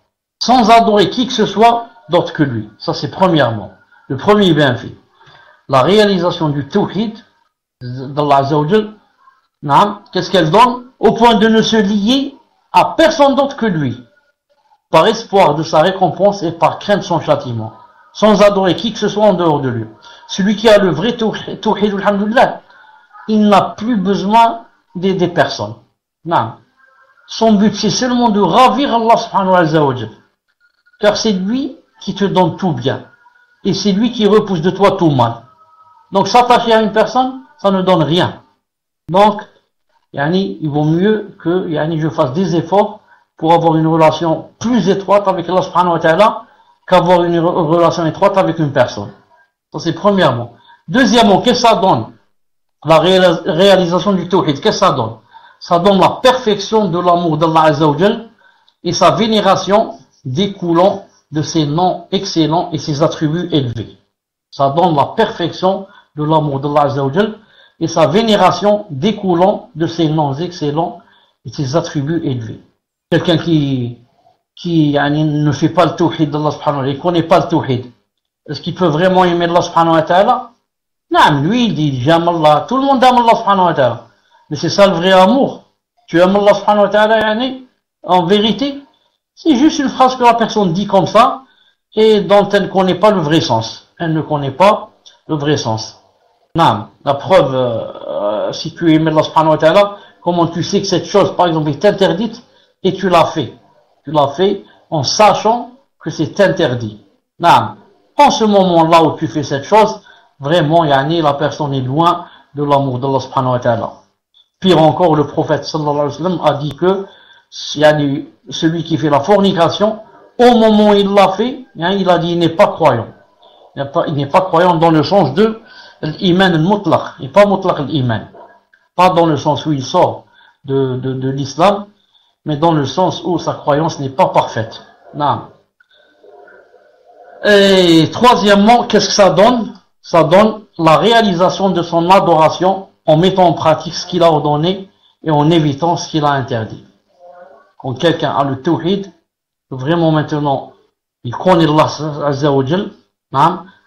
sans adorer qui que ce soit d'autre que lui. Ça, c'est premièrement. Le premier bienfait. La réalisation du tawhid d'Allah Azzawajal, qu'est-ce qu'elle donne Au point de ne se lier à personne d'autre que lui, par espoir de sa récompense et par crainte de son châtiment, sans adorer qui que ce soit en dehors de lui. Celui qui a le vrai tawhid, alhamdulillah, il n'a plus besoin des, personnes. Non. Son but, c'est seulement de ravir Allah subhanahu wa car c'est lui qui te donne tout bien. Et c'est lui qui repousse de toi tout mal. Donc s'attacher à une personne, ça ne donne rien. Donc, yani, il vaut mieux que yani, je fasse des efforts pour avoir une relation plus étroite avec Allah subhanahu wa ta'ala qu'avoir une relation étroite avec une personne. Ça c'est premièrement. Deuxièmement, qu'est-ce que ça donne? La réalisation du tawhid, qu'est-ce que ça donne? Ça donne la perfection de l'amour d'Allah Azzawajal et sa vénération découlant de ses noms excellents et ses attributs élevés. Ça donne la perfection de l'amour de Azzawajal et sa vénération découlant de ses noms excellents et ses attributs élevés. Quelqu'un qui, qui ne fait pas le tawhid d'Allah subhanahu wa ta'ala, il ne connaît pas le tawhid, est-ce qu'il peut vraiment aimer Allah subhanahu wa ta'ala? Non, lui il dit j'aime Allah, tout le monde aime Allah subhanahu wa ta'ala. Mais c'est ça le vrai amour. Tu aimes Allah subhanahu wa ta'ala en vérité? C'est juste une phrase que la personne dit comme ça et dont elle ne connaît pas le vrai sens. Elle ne connaît pas le vrai sens. Non, la preuve, euh, si tu aimes Allah subhanahu wa ta'ala, comment tu sais que cette chose, par exemple, est interdite et tu l'as fait. Tu l'as fait en sachant que c'est interdit. Non. En ce moment-là où tu fais cette chose, vraiment, yani, la personne est loin de l'amour d'Allah subhanahu wa ta'ala. Pire encore, le prophète sallallahu alayhi wa sallam a dit que celui qui fait la fornication, au moment où il l'a fait, hein, il a dit il n'est pas croyant. Il n'est pas, croyant dans le sens de l'iman al-mutlaq, et pas mutlaq l'iman. Pas dans le sens où il sort de, de, l'islam, mais dans le sens où sa croyance n'est pas parfaite. Non. Et troisièmement, qu'est-ce que ça donne? Ça donne la réalisation de son adoration en mettant en pratique ce qu'il a ordonné et en évitant ce qu'il a interdit quand quelqu'un a le tawhid, vraiment maintenant, il connaît Allah Azza wa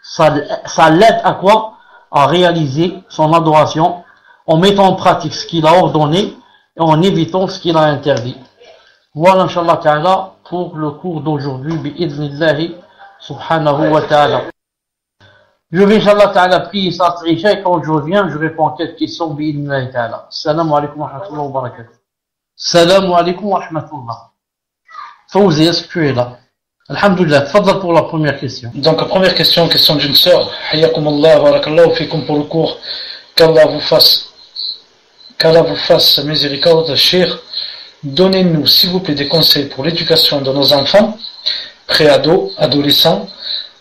ça, ça l'aide à quoi? À réaliser son adoration en mettant en pratique ce qu'il a ordonné et en évitant ce qu'il a interdit. Voilà, Inch'Allah Ta'ala, pour le cours d'aujourd'hui, bi'idnillahi subhanahu wa ta'ala. Je vais, Inch'Allah Ta'ala, prier sa et quand je reviens, je réponds à quelques questions, bi'idnillahi ta'ala. Salam alaikum wa rahmatullahi wa barakatuh. Salam alaikum wa rahmatullah. Fawzi, est-ce que là Alhamdulillah, fadla pour la première question. Donc, première question, question d'une sœur. Hayakumullah, barakallahu fikum pour le cours. Qu'Allah vous fasse, qu'Allah vous fasse miséricorde, cher. Donnez-nous, s'il vous plaît, des conseils pour l'éducation de nos enfants, préados, adolescents,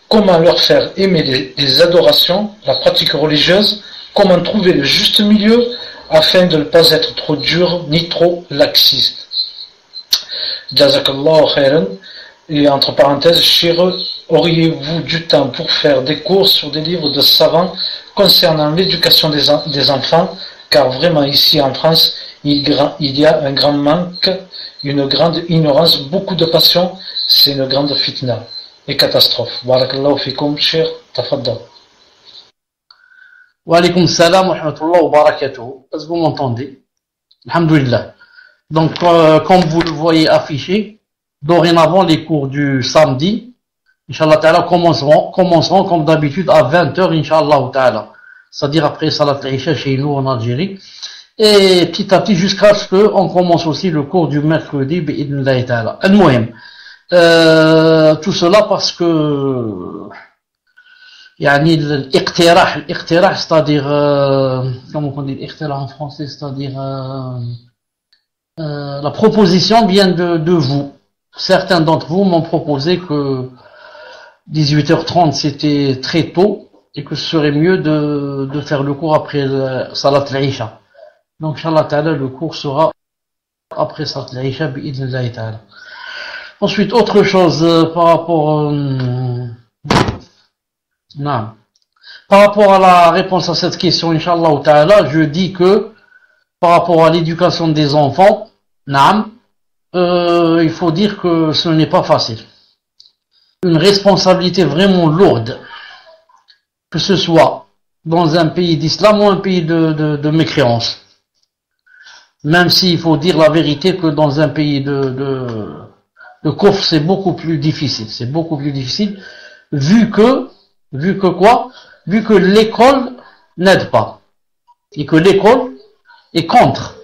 comment leur faire aimer les adorations, la pratique religieuse, comment trouver le juste milieu afin de ne pas être trop dur ni trop laxiste. Jazakallah khairan. Et entre parenthèses, Shire, auriez-vous du temps pour faire des cours sur des livres de savants concernant l'éducation des, en- des enfants? Car vraiment ici en France, il, y a un grand manque, une grande ignorance, beaucoup de passion, c'est une grande fitna et catastrophe. Barakallahu fikum, Shir, tafaddal. Wa alaykum salam wa rahmatullahi wa barakatuh. Est-ce que vous m'entendez? Alhamdulillah. Donc, euh, comme vous le voyez affiché, dorénavant, les cours du samedi, Inch'Allah Ta'ala, commenceront, commenceront comme d'habitude à 20h, Inch'Allah Ta'ala. C'est-à-dire après Salat al-Isha chez nous en Algérie. Et petit à petit, jusqu'à ce qu'on commence aussi le cours du mercredi, bi'idnillahi Ta'ala. Al-Muhim. Euh, tout cela parce que يعني الاقتراح الاقتراح c'est-à-dire euh, comment on dit الاقتراح en français c'est-à-dire euh, euh, la proposition vient de, de vous certains d'entre vous m'ont proposé que 18h30 c'était très tôt et que ce serait mieux de, de faire le cours après le Salat al-Isha donc Inch'Allah Ta'ala le cours sera après Salat al-Isha bi'idnillahi ta'ala ensuite autre chose euh, par rapport euh, non. Par rapport à la réponse à cette question, Inch'Allah Ta'ala, je dis que par rapport à l'éducation des enfants, naam, euh, il faut dire que ce n'est pas facile. Une responsabilité vraiment lourde, que ce soit dans un pays d'islam ou un pays de, de, mécréance. Même s'il faut dire la vérité que dans un pays de, de, de coffre, c'est beaucoup plus difficile. C'est beaucoup plus difficile, vu que Vu que quoi? Vu que l'école n'aide pas. Et que l'école est contre.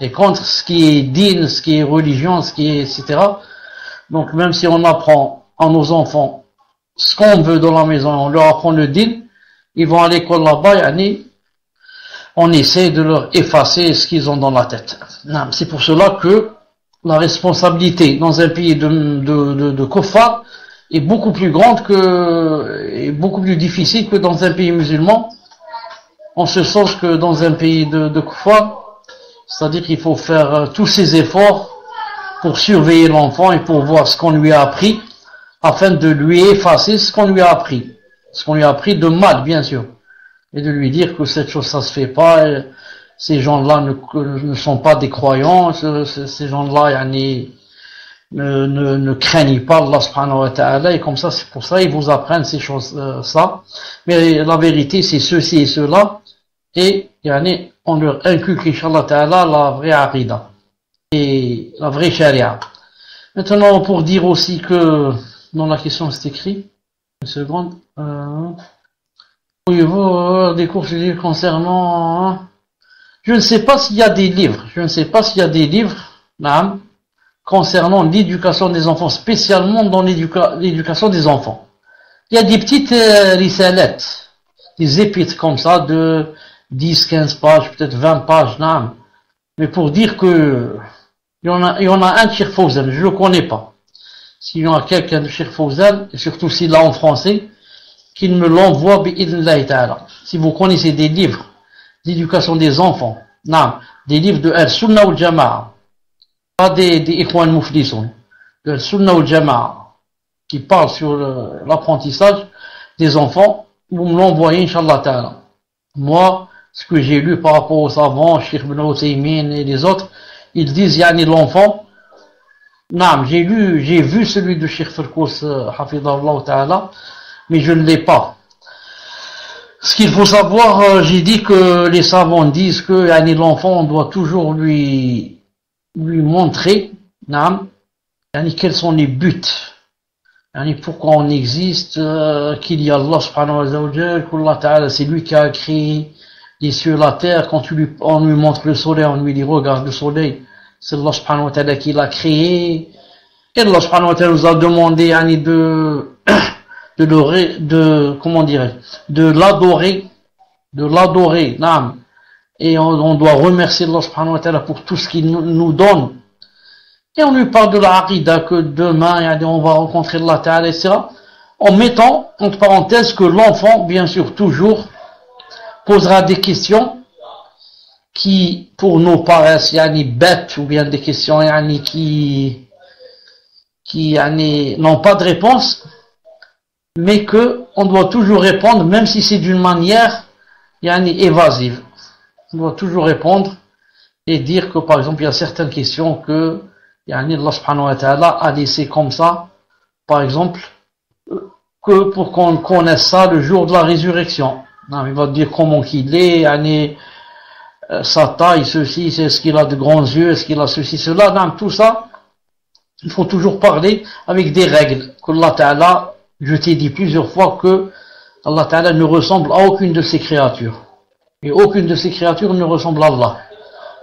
Et contre ce qui est digne, ce qui est religion, ce qui est, etc. Donc même si on apprend à nos enfants ce qu'on veut dans la maison, on leur apprend le digne, ils vont à l'école là-bas, on essaie de leur effacer ce qu'ils ont dans la tête. C'est pour cela que la responsabilité dans un pays de, de, de, de est beaucoup plus grande que et beaucoup plus difficile que dans un pays musulman en ce sens que dans un pays de, de kuffar c'est-à-dire qu'il faut faire euh, tous ces efforts pour surveiller l'enfant et pour voir ce qu'on lui a appris afin de lui effacer ce qu'on lui a appris. Ce qu'on lui a appris de mal bien sûr. Et de lui dire que cette chose ça se fait pas et ces gens-là ne, ne sont pas des croyants ce- ce- ces gens-là yani, ne, ne, ne craignent pas Allah subhanahu ta'ala et comme ça c'est pour ça ils vous apprennent ces choses euh, ça. Mais la vérité c'est ceci et cela. Et yani, on leur inculque inshallah ta'ala la vraie arida et la vraie charia maintenant pour dire aussi que dans la question c'est écrit une seconde. Euh, pourriez-vous avoir des cours concernant hein? je ne sais pas s'il y a des livres. Je ne sais pas s'il y a des livres. Naam, concernant l'éducation des enfants, spécialement dans l'éduca- l'éducation des enfants. Il y a des petites euh, risalettes, des épîtres comme ça de 10, 15 pages, peut-être 20 pages, naam. mais pour dire que il y en a, il y en a un Fawzan, je ne le connais pas. S'il y en a quelqu'un de Cheikh Fawzan, et surtout s'il l'a en français, qu'il me l'envoie. Si vous connaissez des livres d'éducation des enfants, naam, des livres de Al-Sunnah ou Jama'a, des, des Ikhwan Mouflisson, de Sunna ou Jama'a, qui parlent sur l'apprentissage des enfants, vous me l'envoyez, Inch'Allah. Moi, ce que j'ai lu par rapport aux savants, Sheikh Ibn Uthaymin et les autres, ils disent, yani l'enfant, Naam, j'ai lu, j'ai vu celui de Sheikh Firkous, euh, Hafidahullah Ta'ala, mais je ne l'ai pas. Ce qu'il faut savoir, euh, j'ai dit que les savants disent que yani, l'enfant, on doit toujours lui, lui montrer quels sont les buts, pourquoi on existe, euh, qu'il y a Allah subhanahu wa ta'ala, ta'ala, c'est lui qui a créé les cieux, la terre, quand on lui montre le soleil, on lui dit regarde le soleil, c'est Allah subhanahu wa ta'ala qui l'a créé, et Allah subhanahu wa ta'ala nous a demandé de [coughs] de de, comment dirais de l'adorer, de l'adorer. Et on, doit remercier Allah subhanahu wa ta'ala pour tout ce qu'il nous, donne. Et on lui parle de la aqidah que demain, on va rencontrer Allah ta'ala, etc. En mettant, entre parenthèses, que l'enfant, bien sûr, toujours, posera des questions qui, pour nous, paraissent, yani, bêtes, ou bien des questions, yani, qui, qui, n'ont pas de réponse, mais que on doit toujours répondre, même si c'est d'une manière yani, évasive. On doit toujours répondre et dire que, par exemple, il y a certaines questions que yani, Allah subhanahu wa ta'ala a laissé comme ça, par exemple, que pour qu'on connaisse ça le jour de la résurrection. Non, il va dire comment qu'il est, yani, sa taille, ceci, c'est ce qu'il a de grands yeux, est-ce qu'il a ceci, cela, non, tout ça, il faut toujours parler avec des règles que Allah Ta'ala je t'ai dit plusieurs fois que Allah Ta'ala ne ressemble à aucune de ses créatures. Et aucune de ses créatures ne ressemble à Allah.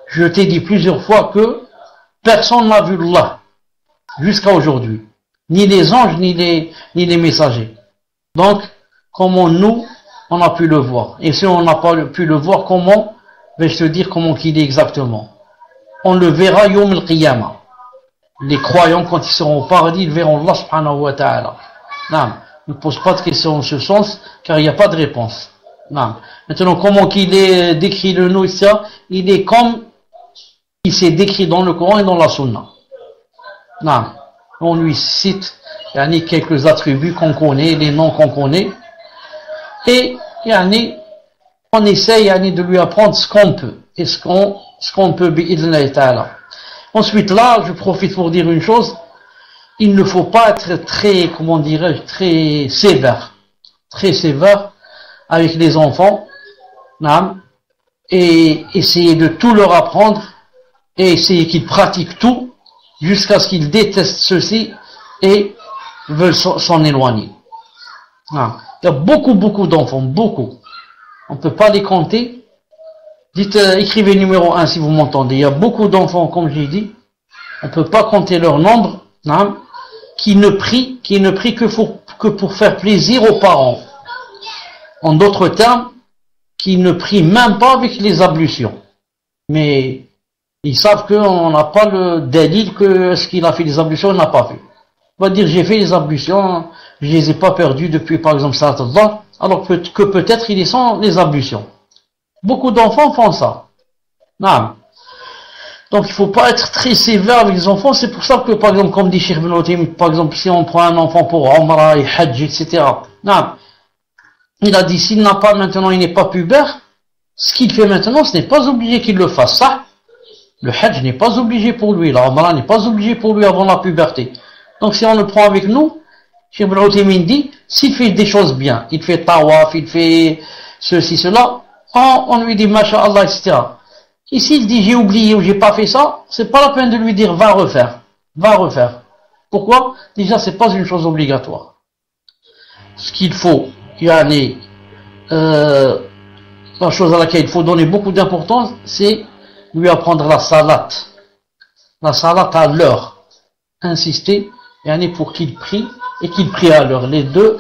Je t'ai dit plusieurs fois que personne n'a vu Allah jusqu'à aujourd'hui. Ni les anges, ni les, ni les messagers. Donc, comment nous, on a pu le voir? Et si on n'a pas pu le voir, comment vais-je te dire comment qu'il est exactement? On le verra yom al-qiyamah. Les croyants, quand ils seront au paradis, ils verront Allah subhanahu wa ta'ala. Ne pose pas de questions en ce sens, car il n'y a pas de réponse. Non. Maintenant, comment qu'il est décrit le nous ici, il est comme il s'est décrit dans le Coran et dans la Sunna. Non. On lui cite yani, quelques attributs qu'on connaît, les noms qu'on connaît, et yani, on essaye yani, de lui apprendre ce qu'on peut, et ce qu'on qu'on peut, Ensuite, là, je profite pour dire une chose, il ne faut pas être très, comment dirais très sévère, très sévère avec les enfants, et essayer de tout leur apprendre, et essayer qu'ils pratiquent tout, jusqu'à ce qu'ils détestent ceci, et veulent s'en éloigner. Il y a beaucoup, beaucoup d'enfants, beaucoup. On ne peut pas les compter. Dites, euh, écrivez numéro 1 si vous m'entendez. Il y a beaucoup d'enfants, comme j'ai dit. On ne peut pas compter leur nombre qui ne prie, qui ne prie que pour, que pour faire plaisir aux parents. En d'autres termes, qui ne prie même pas avec les ablutions. Mais ils savent qu'on n'a pas le délit que ce qu'il a fait les ablutions, il n'a pas fait. On va dire j'ai fait les ablutions, je les ai pas perdues depuis par exemple Salat alors que, peut-être il est sans les ablutions. Beaucoup d'enfants font ça. Non. Donc il faut pas être très sévère avec les enfants. C'est pour ça que, par exemple, comme dit Cheikh par exemple, si on prend un enfant pour Omra et Hajj, etc. Non. Il a dit, s'il n'a pas maintenant, il n'est pas pubère, ce qu'il fait maintenant, ce n'est pas obligé qu'il le fasse. Ça, le Hajj n'est pas obligé pour lui. La Omra n'est pas obligé pour lui avant la puberté. Donc si on le prend avec nous, Cheikh Ben dit, s'il fait des choses bien, il fait tawaf, il fait ceci, cela, on, on lui dit, Masha'Allah, etc. Et s'il dit j'ai oublié ou j'ai pas fait ça, c'est pas la peine de lui dire va refaire, va refaire. Pourquoi? Déjà c'est pas une chose obligatoire. Ce qu'il faut, il y a euh, la chose à laquelle il faut donner beaucoup d'importance, c'est lui apprendre la salat. La salat à l'heure. Insister, il pour qu'il prie et qu'il prie à l'heure. Les deux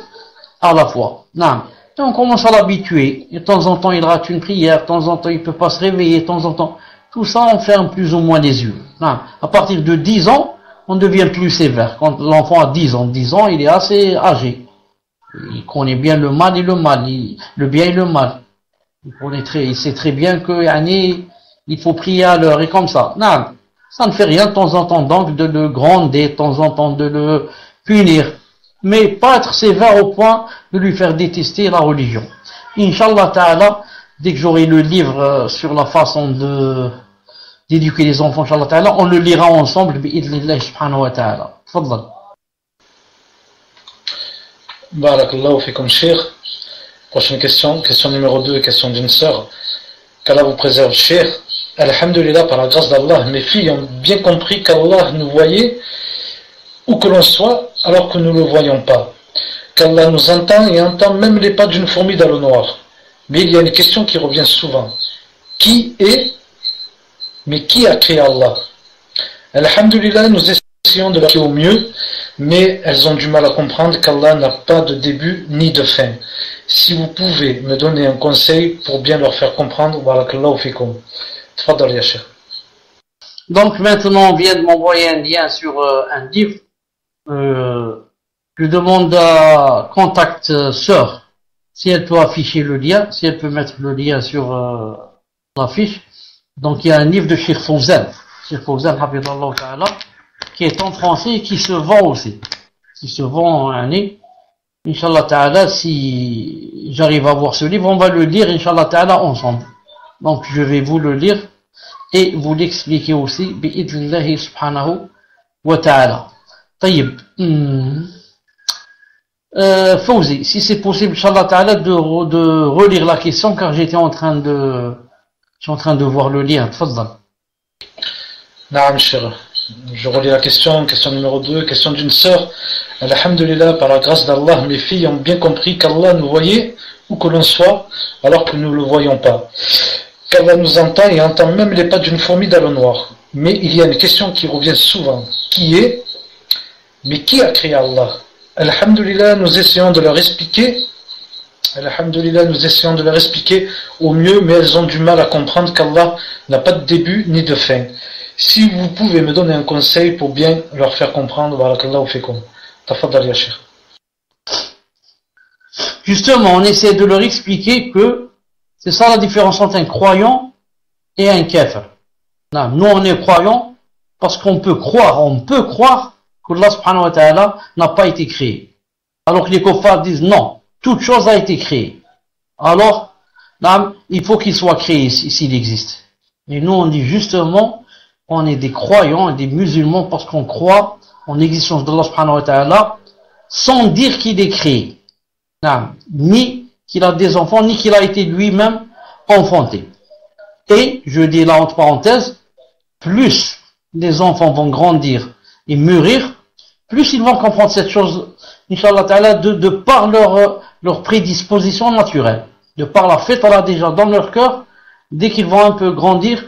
à la fois. Non on commence à l'habituer. De temps en temps, il rate une prière, de temps en temps, il peut pas se réveiller, de temps en temps. Tout ça, on ferme plus ou moins les yeux. À partir de 10 ans, on devient plus sévère. Quand l'enfant a 10 ans, 10 ans, il est assez âgé. Il connaît bien le mal et le mal, le bien et le mal. Il, connaît très, il sait très bien que année, il faut prier à l'heure et comme ça. Non, ça ne fait rien de temps en temps donc de le gronder, de temps en temps de le punir mais pas être sévère au point de lui faire détester la religion. Inch'Allah ta'ala, dès que j'aurai le livre euh, sur la façon de d'éduquer les enfants, on le lira ensemble, bi'idlillah subhanahu wa ta'ala. Fadlal. Barakallahu fikum, cher. Prochaine question, question numéro 2, question d'une sœur. Qu'Allah vous préserve, cher. Alhamdulillah, par la grâce d'Allah, mes filles ont bien compris qu'Allah nous voyait où que l'on soit, alors que nous ne le voyons pas. Qu'Allah nous entend et entend même les pas d'une fourmi dans le noir. Mais il y a une question qui revient souvent. Qui est, mais qui a créé Allah? Alhamdulillah, nous de la créer au mieux, mais elles ont du mal à comprendre qu'Allah n'a pas de début ni de fin. Si vous pouvez me donner un conseil pour bien leur faire comprendre, barakallahu fikum. Tfadal ya. Donc maintenant, on vient de m'envoyer un lien sur euh, un livre. Euh, je demande à Contact euh, Sœur si elle peut afficher le lien, si elle peut mettre le lien sur euh, l'affiche. Donc il y a un livre de Fawzan, Cheikh Fawzan, hafidallahu ta'ala, qui est en français et qui se vend aussi. Qui se vend en année. Inch'Allah ta'ala, si j'arrive à voir ce livre, on va le lire, Inch'Allah ta'ala, ensemble. Donc je vais vous le lire et vous l'expliquer aussi, bi'idnillahi subhanahu wa ta'ala. طيب hmm. euh, Fawzi, si c'est possible, Inch'Allah ta'ala, de, re- de relire la question, car j'étais en train de, je suis en train de voir le lien. Tfaddal. Naam, cher. Je relis la question, question numéro 2, question d'une sœur. Alhamdulillah, par la grâce d'Allah, mes filles ont bien compris qu'Allah nous voyait où que l'on soit, alors que nous ne le voyons pas. Qu'Allah nous entend et entend même les pas d'une fourmi dans noir. Mais il y a une question qui revient souvent. Qui est? Mais qui a créé Allah? Alhamdulillah, nous essayons de leur expliquer. Alhamdulillah, nous essayons de leur expliquer au mieux, mais elles ont du mal à comprendre qu'Allah n'a pas de début ni de fin. Si vous pouvez me donner un conseil pour bien leur faire comprendre, barakallahu fikum. Tafaddal ya. Justement, on essaie de leur expliquer que c'est ça la différence entre un croyant et un kafir. Nous, on est croyants parce qu'on peut croire, on peut croire que Allah subhanahu wa ta'ala n'a pas été créé. Alors que les kuffars disent non, toute chose a été créée. Alors, il faut qu'il soit créé si- s'il existe. Et nous, on dit justement, on est des croyants et des musulmans parce qu'on croit en l'existence d'Allah subhanahu wa ta'ala sans dire qu'il est créé. Ni qu'il a des enfants, ni qu'il a été lui-même enfanté. Et, je dis là entre parenthèses, plus les enfants vont grandir et mûrir, plus ils vont comprendre cette chose, Inch'Allah ta'ala, de, de par leur, leur prédisposition naturelle, de par la fête Allah déjà dans leur cœur, dès qu'ils vont un peu grandir,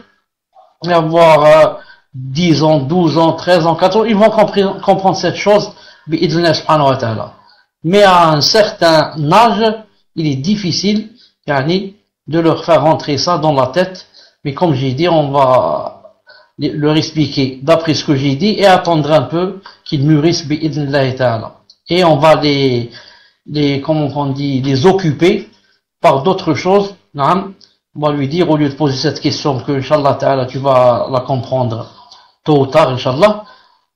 avoir euh, 10 ans, 12 ans, 13 ans, 14 ans, ils vont comprendre, comprendre cette chose. Mais à un certain âge, il est difficile de leur faire rentrer ça dans la tête. Mais comme j'ai dit, on va leur expliquer d'après ce que j'ai dit et attendre un peu qu'ils mûrissent. Et on va les, les, comment on dit, les occuper par d'autres choses. Va lui dire, au lieu de poser cette question que, Inch'Allah ta'ala, tu vas la comprendre tôt ou tard, Inch'Allah.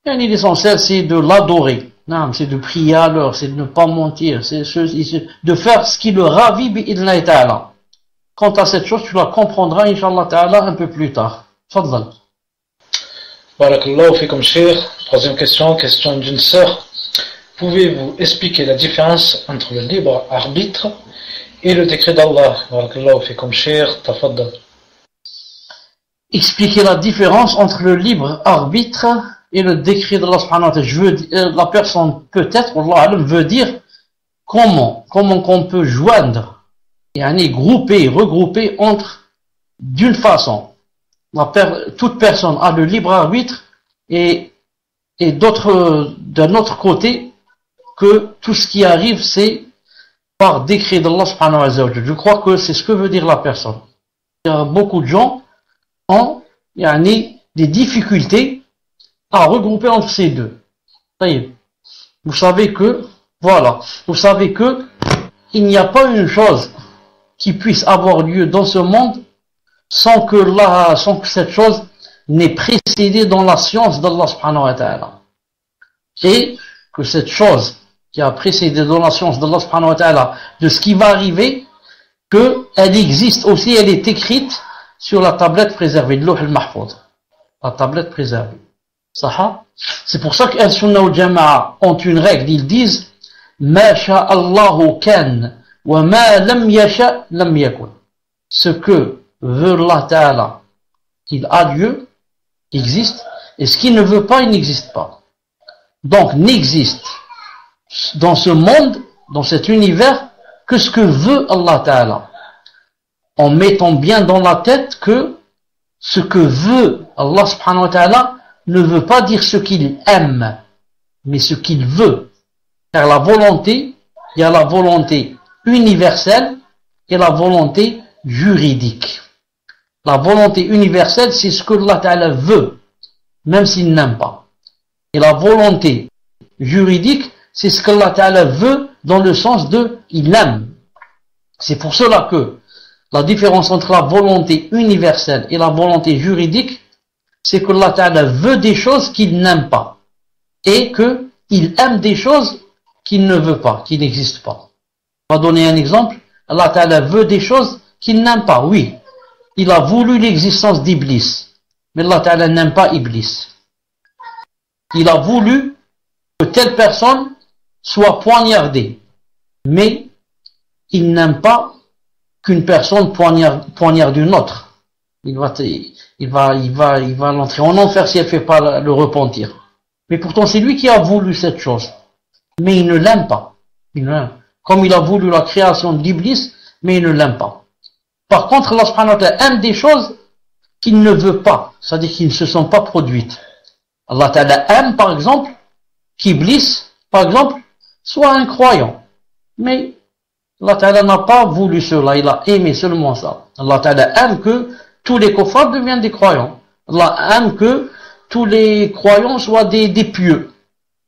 L'essentiel, c'est de l'adorer. C'est de prier à l'heure, c'est de ne pas mentir, c'est ce- c'est de faire ce qui le ravit bi'idhnillahi ta'ala. Quant à cette chose, tu la comprendras, Inch'Allah ta'ala, un peu plus tard. Fadal. Barakallahu fikum Sheikh. Troisième question, question d'une sœur. Pouvez-vous expliquer la différence entre le libre arbitre et le décret d'Allah expliquer la différence entre le libre arbitre et le décret d'Allah. Je euh, la personne peut-être, Allah veut dire comment, comment qu'on peut joindre et aller grouper, regrouper entre d'une façon. Toute personne a le libre arbitre et, et d'autre, d'un autre côté que tout ce qui arrive c'est par décret d'Allah subhanahu. Je crois que c'est ce que veut dire la personne. Beaucoup de gens ont des difficultés à regrouper entre ces deux. Vous savez que, voilà, vous savez que il n'y a pas une chose qui puisse avoir lieu dans ce monde sans que, cette chose n'ait précédé dans la science d'Allah subhanahu wa ta'ala. Et que cette chose qui a précédé dans la science d'Allah subhanahu wa ta'ala, de ce qui va arriver, qu'elle existe aussi, elle est écrite sur la tablette préservée, de al-Mahfoud, la tablette préservée. C'est pour ça qu'un sunna ou jama'a ont une règle, ils disent « Ma sha'allahu wa ma lam yasha lam yakun » Ce que veut Allah ta'ala qu'il a lieu, existe, et ce qui ne veut pas, il n'existe pas. Donc, n'existe dans ce monde, dans cet univers, que ce que veut Allah Ta'ala. En mettant bien dans la tête que ce que veut Allah subhanahu wa ta'ala ne veut pas dire ce qu'il aime, mais ce qu'il veut. Car la volonté, il y a la volonté universelle et la volonté juridique. La volonté universelle, c'est ce que Allah Ta'ala veut, même s'il n'aime pas. Et la volonté juridique, c'est ce que Allah Ta'ala veut dans le sens de il aime. C'est pour cela que la différence entre la volonté universelle et la volonté juridique, c'est que Allah veut des choses qu'il n'aime pas. Et qu'il aime des choses qu'il ne veut pas, qui n'existent pas. On va donner un exemple. Allah veut des choses qu'il n'aime pas. Oui, il a voulu l'existence d'Iblis. Mais Allah n'aime pas Iblis. Il a voulu que telle personne soit poignardée. Mais il n'aime pas qu'une personne poignarde, une autre. Il va, il va, il va, il va l'entrer en enfer si elle fait pas le repentir. Mais pourtant, c'est lui qui a voulu cette chose. Mais il ne l'aime pas. Il Comme il a voulu la création de l'Iblis, mais il ne l'aime pas. Par contre, Allah aime des choses qu'il ne veut pas. C'est-à-dire qu'ils ne se sont pas produites. Allah aime, par exemple, qu'Iblis, par exemple, soit un croyant. Mais Allah n'a pas voulu cela, il a aimé seulement ça. Allah Ta'ala aime que tous les kuffars deviennent des croyants. Allah aime que tous les croyants soient des, des pieux.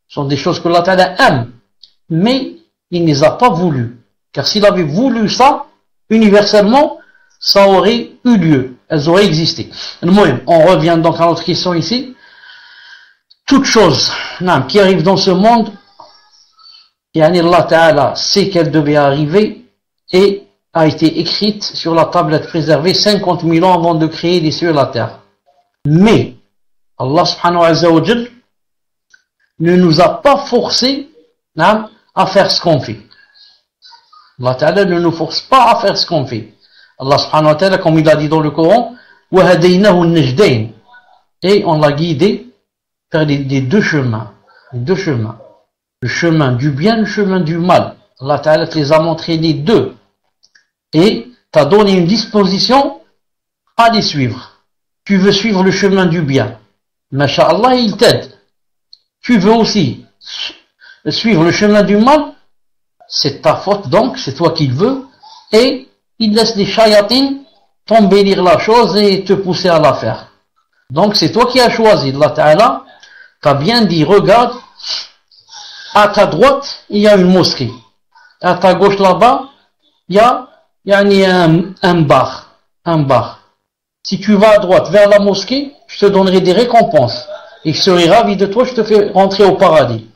Ce sont des choses que Allah aime. Mais il ne les a pas voulu. Car s'il avait voulu ça, universellement, ça aurait eu lieu. Elles auraient existé. On revient donc à notre question ici. Toute chose qui arrive dans ce monde et Allah Ta'ala sait qu'elle devait arriver et a été écrite sur la tablette préservée 50 000 ans avant de créer les cieux et la terre. Mais Allah subhanahu wa ta'ala ne nous a pas forcé à faire ce qu'on fait. Allah ne nous force pas à faire ce qu'on fait. Allah subhanahu wa ta'ala, comme il a dit dans le Coran, et on l'a guidé vers deux chemins. Les deux chemins le chemin du bien, le chemin du mal. Allah Ta'ala te les a montrés les deux. Et t'a donné une disposition à les suivre. Tu veux suivre le chemin du bien. Masha'Allah, il t'aide. Tu veux aussi suivre le chemin du mal. C'est ta faute donc, c'est toi qui le veux. Et il laisse les chayatines t'embellir la chose et te pousser à la faire. Donc c'est toi qui as choisi. Allah Ta'ala t'a bien dit, regarde, à ta droite, il y a une mosquée. À ta gauche là-bas, il y a, y a un, un bar. Un bar. Si tu vas à droite vers la mosquée, je te donnerai des récompenses. Et je serai ravi de toi, je te fais rentrer au paradis.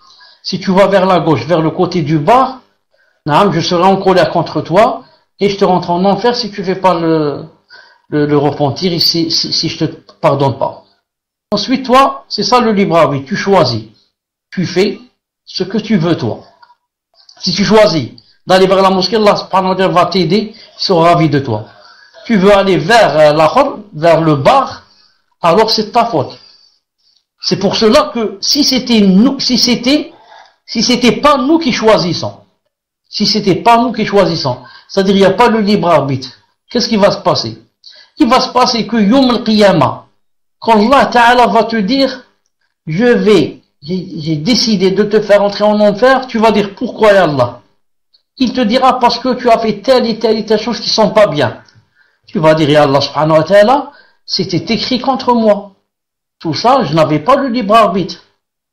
Si tu vas vers la gauche, vers le côté du bar, je serai en colère contre toi et je te rentre en enfer si tu ne fais pas le, le, repentir et si, si, je te pardonne pas. Ensuite, toi, c'est ça le libre arbitre, tu choisis. Tu fais ce que tu veux toi. Si tu choisis d'aller vers la mosquée, Allah va t'aider, il sera ravi de toi. Tu veux aller vers euh, la vers le bar, alors c'est ta faute. C'est pour cela que si c'était nous, si c'était, si c'était pas nous qui choisissons, si c'était pas nous qui choisissons, c'est-à-dire il n'y a pas le libre arbitre, qu'est-ce qui va se passer? Il va se passer que Yom al-Qiyamah, quand Allah Ta'ala va te dire, je vais j'ai décidé de te faire entrer en enfer, tu vas dire pourquoi Allah? Il te dira parce que tu as fait telle et telle et telle chose qui sont pas bien. Tu vas dire Allah subhanahu wa ta'ala, c'était écrit contre moi. Tout ça, je n'avais pas le libre arbitre.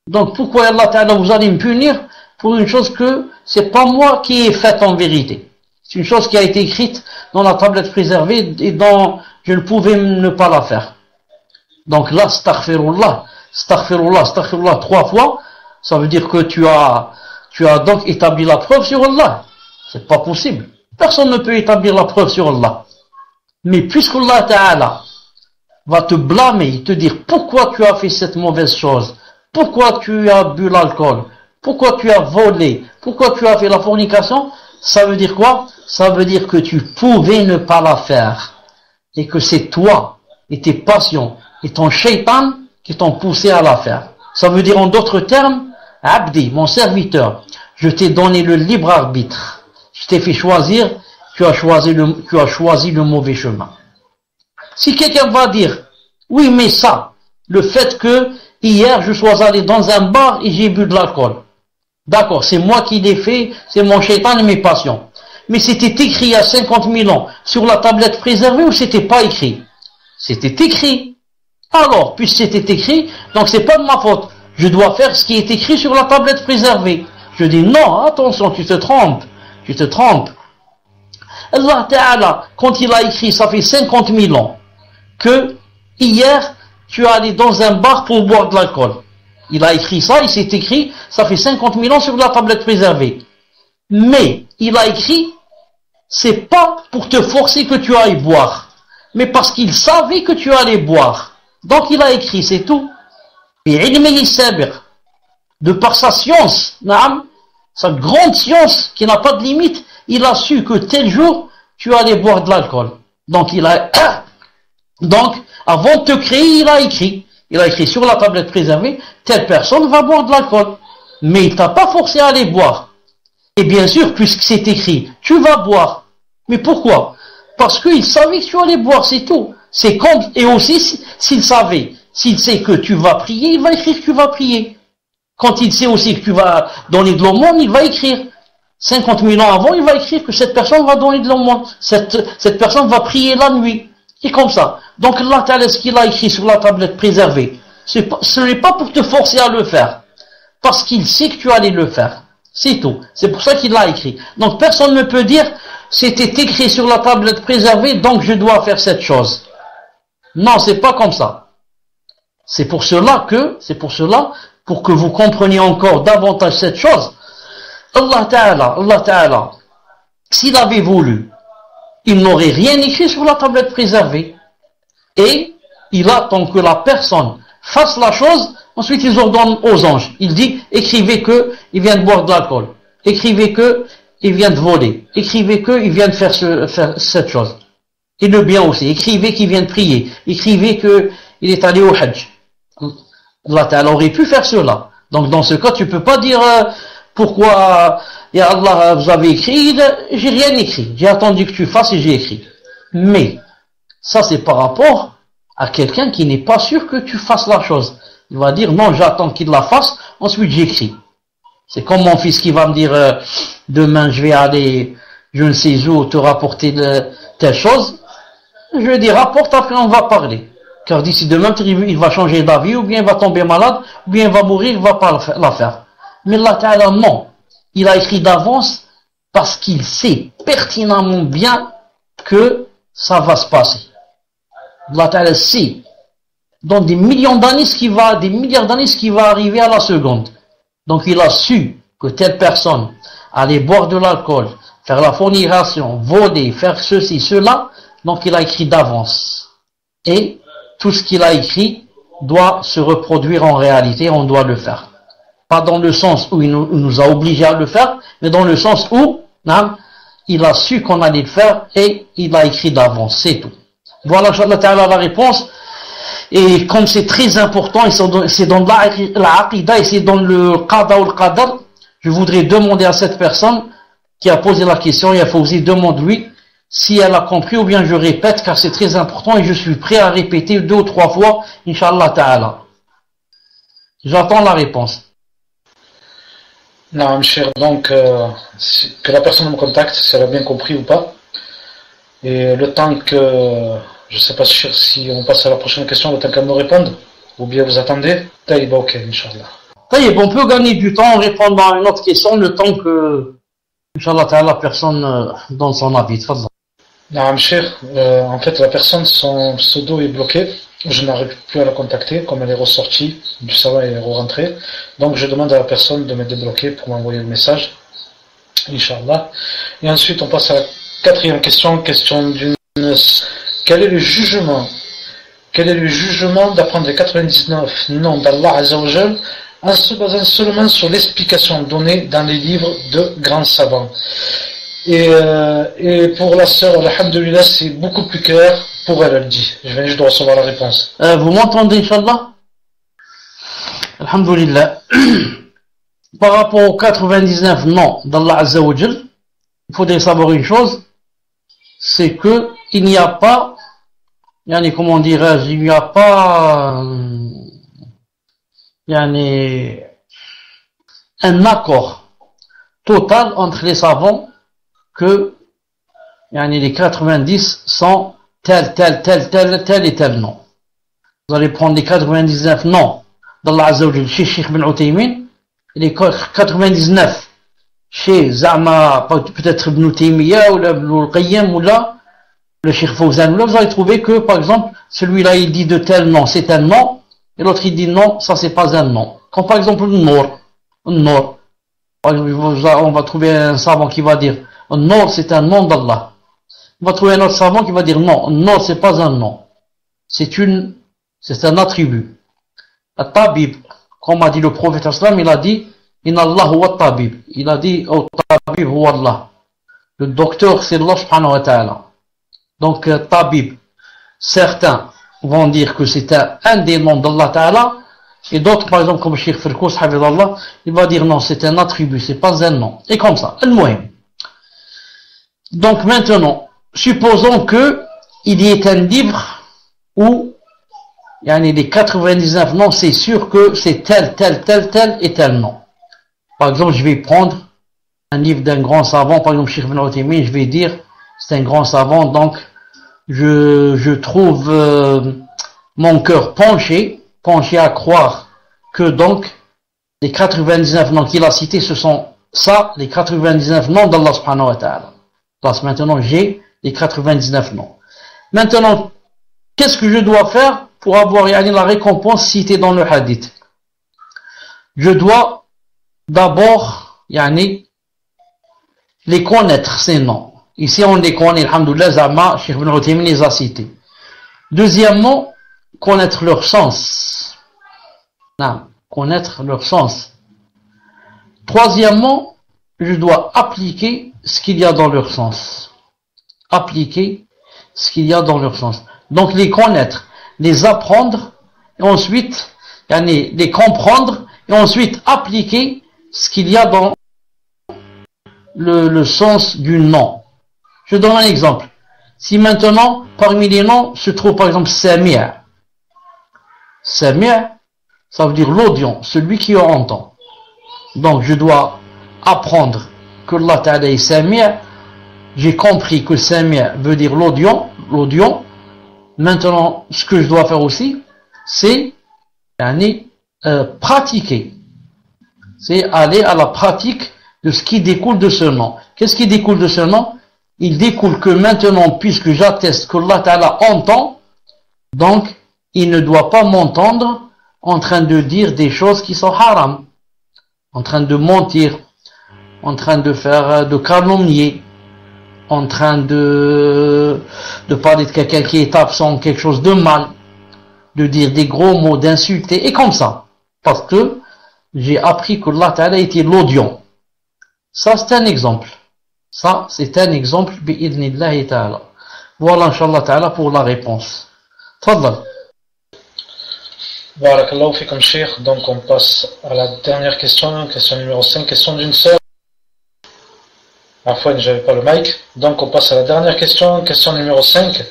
Donc pourquoi Allah ta'ala vous allez me punir pour une chose que c'est pas moi qui ai faite en vérité? C'est une chose qui a été écrite dans la tablette préservée et dont je ne pouvais ne pas la faire. Donc là, astaghfirullah, Astaghfirullah, astaghfirullah trois fois, ça veut dire que tu as, tu as donc établi la preuve sur Allah. C'est pas possible. Personne ne peut établir la preuve sur Allah. Mais puisque Allah Ta'ala va te blâmer, te dire pourquoi tu as fait cette mauvaise chose, pourquoi tu as bu l'alcool, pourquoi tu as volé, pourquoi tu as fait la fornication, Ça veut dire quoi? Ça veut dire que tu pouvais ne pas la faire. Et que c'est toi et tes passions et ton shaitan qui t'ont poussé à la faire. Ça veut dire en d'autres termes, Abdi, mon serviteur, je t'ai donné le libre arbitre. Je t'ai fait choisir, tu as choisi le, tu as choisi le mauvais chemin. Si quelqu'un va dire, oui, mais ça, le fait que hier je sois allé dans un bar et j'ai bu de l'alcool. D'accord, c'est moi qui l'ai fait, c'est mon shaitan et mes passions. Mais c'était écrit il y a 50 000 ans sur la tablette préservée ou c'était pas écrit? C'était écrit. Alors, puisque c'était écrit, donc c'est pas de ma faute. Je dois faire ce qui est écrit sur la tablette préservée. Je dis non, attention, tu te trompes. Tu te trompes. Allah Ta'ala, quand il a écrit, ça fait 50 000 ans, que hier, tu es allé dans un bar pour boire de l'alcool. Il a écrit ça, il s'est écrit, ça fait 50 000 ans sur la tablette préservée. Mais, il a écrit, c'est pas pour te forcer que tu ailles boire, mais parce qu'il savait que tu allais boire. Donc il a écrit, c'est tout. Et de par sa science, sa grande science qui n'a pas de limite, il a su que tel jour, tu allais boire de l'alcool. Donc il a, [coughs] avant de te créer, il a écrit. Il a écrit sur la tablette préservée, telle personne va boire de l'alcool. Mais il t'a pas forcé à aller boire. Et bien sûr, puisque c'est écrit, tu vas boire. Mais pourquoi? Parce qu'il savait que tu allais boire, c'est tout. C'est comme, et aussi, s'il savait, s'il sait que tu vas prier, il va écrire que tu vas prier. Quand il sait aussi que tu vas donner de l'aumône, il va écrire. 50 000 ans avant, il va écrire que cette personne va donner de l'aumône. Cette, cette personne va prier la nuit. C'est comme ça. Donc Allah Ta'ala, ce qu'il a écrit sur la tablette préservée, ce n'est pas pour te forcer à le faire. Parce qu'il sait que tu allais le faire. C'est tout. C'est pour ça qu'il l'a écrit. Donc personne ne peut dire c'était écrit sur la tablette préservée, donc je dois faire cette chose. Non, c'est pas comme ça. C'est pour cela que, c'est pour cela, pour que vous compreniez encore davantage cette chose, Allah Ta'ala, Allah Ta'ala, s'il avait voulu, il n'aurait rien écrit sur la tablette préservée. Et il attend que la personne fasse la chose Ensuite, ils ordonnent aux anges. Il dit, écrivez que il vient de boire de l'alcool. Écrivez que il vient de voler. Écrivez que il vient de faire, cette chose. Et le bien aussi. Écrivez qu'il vient de prier. Écrivez que il est allé au Hajj. Allah aurait pu faire cela. Donc dans ce cas, tu peux pas dire euh, pourquoi ya Allah vous avez écrit, j'ai rien écrit. J'ai attendu que tu fasses et j'ai écrit. Mais ça c'est par rapport à quelqu'un qui n'est pas sûr que tu fasses la chose. Il va dire non, j'attends qu'il la fasse, ensuite j'écris. C'est comme mon fils qui va me dire euh, demain je vais aller, je ne sais où, te rapporter de, telle chose. Je dire rapporte, après on va parler. Car d'ici demain, il va changer d'avis, ou bien il va tomber malade, ou bien il va mourir, il ne va pas la faire. Mais Allah Ta'ala, non. Il a écrit d'avance parce qu'il sait pertinemment bien que ça va se passer. Allah Ta'ala sait dans des millions d'années qui va, des milliards d'années qui va arriver à la seconde. Donc il a su que telle personne allait boire de l'alcool, faire la fornication, voler, faire ceci, cela, donc il a écrit d'avance. Et tout ce qu'il a écrit doit se reproduire en réalité, on doit le faire. Pas dans le sens où il nous, a obligés à le faire, mais dans le sens où hein, il a su qu'on allait le faire et il a écrit d'avance, c'est tout. Voilà, la réponse. Et comme c'est très important, c'est dans l'aqidah et c'est dans le qada ou le qadar, je voudrais demander à cette personne qui a posé la question, il faut aussi demande-lui si elle a compris ou bien je répète car c'est très important et je suis prêt à répéter deux ou trois fois, Inch'Allah Ta'ala. J'attends la réponse. Non, cher, donc euh, que la personne me contacte, si elle a bien compris ou pas. Et le temps que je ne sais pas si on passe à la prochaine question, le temps qu'elle me réponde, ou bien vous attendez. Taïb, ok, Inch'Allah. Taïb, on peut gagner du temps en répondant à une autre question, le temps que, Inch'Allah, la personne euh, donne son avis. Cher, euh, en fait, la personne, son pseudo est bloqué. Je n'arrive plus à la contacter, comme elle est ressortie du salon et est rentrée. Donc, je demande à la personne de me débloquer pour m'envoyer le message. Inch'Allah. Et ensuite, on passe à la quatrième question, question d'une quel est le jugement Quel est le jugement d'apprendre les 99 noms d'Allah Azzawajal en se basant seulement sur l'explication donnée dans les livres de grands savants? Et, euh, et pour la sœur, alhamdoulilah, c'est beaucoup plus clair pour elle, elle dit. Je viens juste de recevoir la réponse. Euh, vous m'entendez, Inch'Allah? Alhamdulillah. [clears throat] Par rapport aux 99 noms d'Allah Azza wa Jal, il faudrait savoir une chose, c'est que il n'y a pas, yani, comment dirais-je, il n'y a pas euh, yani, un accord total entre les savants que yani, les 90 sont tel, tel, tel, tel, tel et tel nom. Vous allez prendre les 99 noms d'Allah Azza wa Jal chez Sheikh bin Utaymin, et les 99 chez Zama, peut-être Ibn Taymiyyah ou Ibn Qayyim ou là, le Sheikh Fawzan, vous allez trouver que, par exemple, celui-là, il dit de tel nom, c'est un nom, et l'autre, il dit non, ça, c'est pas un nom. Comme par exemple, le Nord, le Nord. On va trouver un savant qui va dire, le Nord, c'est un nom d'Allah. On va trouver un autre savant qui va dire non, le Nord, c'est pas un nom. C'est une, c'est un attribut. At-Tabib, comme a dit le prophète islam, il a dit Inna Allah huwa tabib. Il a dit Oh tabib huwa Allah. Le docteur c'est Allah subhanahu wa ta'ala. Donc euh, tabib, certains vont dire que c'est un, un, des noms d'Allah ta'ala, et d'autres par exemple comme Sheikh Firkous Allah, il va dire non, c'est un attribut, c'est pas un nom. Et comme ça, al Donc maintenant, supposons que il y ait un livre où yani les 99 noms, c'est sûr que c'est tel, tel, tel, tel et tel nom. Par exemple, je vais prendre un livre d'un grand savant, par exemple, je vais dire, c'est un grand savant, donc je, je trouve euh, mon cœur penché, penché à croire que donc les 99 noms qu'il a cités, ce sont ça, les 99 noms d'Allah subhanahu wa ta'ala. Parce que maintenant, j'ai les 99 noms. Maintenant, qu'est-ce que je dois faire pour avoir la récompense citée dans le hadith? Je dois d'abord yani, les connaître, ces noms. Ici, on les connaît, alhamdoulilah, Zama, Cheikh Ibn les a cités. Deuxièmement, connaître leur sens. Non, connaître leur sens. Troisièmement, je dois appliquer ce qu'il y a dans leur sens. Appliquer ce qu'il y a dans leur sens. Donc les connaître les apprendre, et ensuite les comprendre, et ensuite appliquer ce qu'il y a dans le, le, sens du nom. Je donne un exemple. Si maintenant, parmi les noms, se trouve par exemple Samir. Samir, ça veut dire l'audience, celui qui entend. Donc je dois apprendre que Allah Ta'ala est Samir. J'ai compris que Samir veut dire l'audience, l'audience, Maintenant, ce que je dois faire aussi, c'est euh, pratiquer. C'est aller à la pratique de ce qui découle de ce nom. Qu'est-ce qui découle de ce nom? Il découle que maintenant, puisque j'atteste que Allah Ta'ala entend, donc il ne doit pas m'entendre en train de dire des choses qui sont haram, en train de mentir, en train de faire, euh, de calomnier, en train de, de parler de quelqu'un qui est absent, quelque chose de mal, de dire des gros mots, d'insulter, et comme ça. Parce que j'ai appris que Allah était l'audion. Ça, c'est un exemple. Ça, c'est un exemple, bi'idnillahi ta'ala. Voilà, inshallah ta'ala, pour la réponse. Tfadal. Barakallahu fikum. Donc, on passe à la dernière question, question numéro 5, question d'une sœur. Parfois, j'avais pas le mic. Donc, on passe à la dernière question, question numéro 5.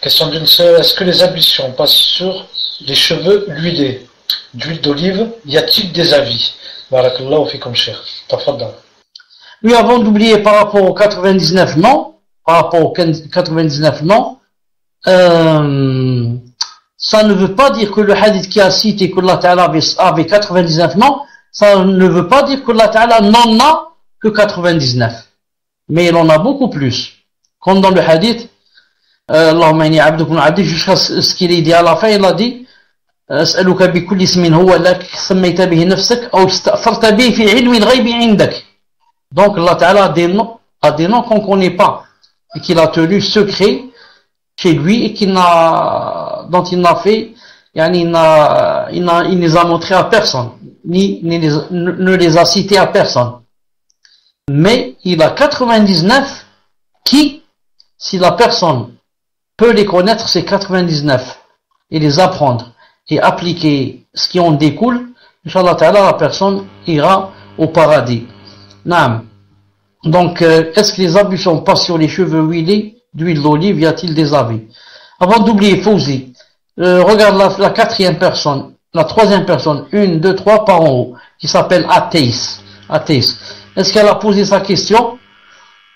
Question d'une seule. Est-ce que les ablutions passent sur les cheveux huilés d'huile d'olive Y a-t-il des avis? Barakallahu fikum cher. Tafaddal. Oui, avant d'oublier par rapport aux 99 noms, par rapport aux 99 noms, euh, ça ne veut pas dire que le hadith qui a cité que Allah Ta'ala avait 99 noms, ça ne veut pas dire que Allah Ta'ala n'en a que 99 mais il en a beaucoup plus. Comme dans le hadith, euh, Allahumma inni abdukum abdi, jusqu'à ce qu'il ait dit à la fin, il a dit, أسألك بكل اسم هو لك سميت به نفسك أو استأثرت به في علم الغيب عندك. Donc Allah Ta'ala a des noms, a des noms qu'on ne connaît pas et qu'il a tenu secret chez lui et qu'il n'a, dont il n'a fait, yani il n'a, il n'a, il les a montrés à personne, ni, ni les, ne les a cités à personne. mais il a 99 qui, si la personne peut les connaître, ces 99, et les apprendre, et appliquer ce qui en découle, Inch'Allah la personne ira au paradis. Naam. Donc, euh, est-ce que les ablutions passent sur les cheveux huilés d'huile d'olive Y a-t-il des avis Avant d'oublier, Fouzi, euh, regarde la, la, quatrième personne, la troisième personne, une, deux, trois par en haut, qui s'appelle Athéis. Athéis. Est-ce qu'elle a posé sa question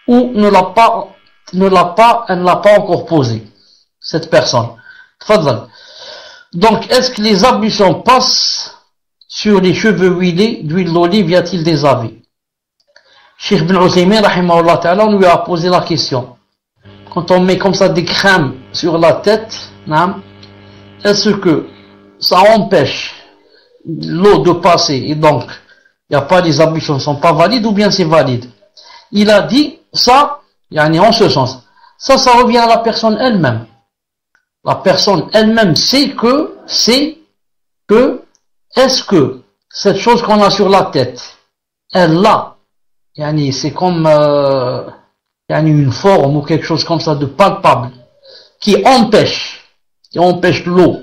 ou ne l'a pas, ne l'a pas, elle ne l'a pas encore posée, cette personne? Donc, est-ce que les ablutions passent sur les cheveux huilés d'huile d'olive? Y a-t-il des avis? Cheikh bin Uthaymin, ta'ala, a posé la question. Quand on met comme ça des crèmes sur la tête, est-ce que ça empêche l'eau de passer et donc il n'y a pas les ablutions ne sont pas valides ou bien c'est valide Il a dit ça, il y a en ce sens. Ça, ça revient à la personne elle-même. La personne elle-même sait que, c'est que, est-ce que cette chose qu'on a sur la tête, elle l'a c'est comme euh, une forme ou quelque chose comme ça de palpable qui empêche, qui empêche l'eau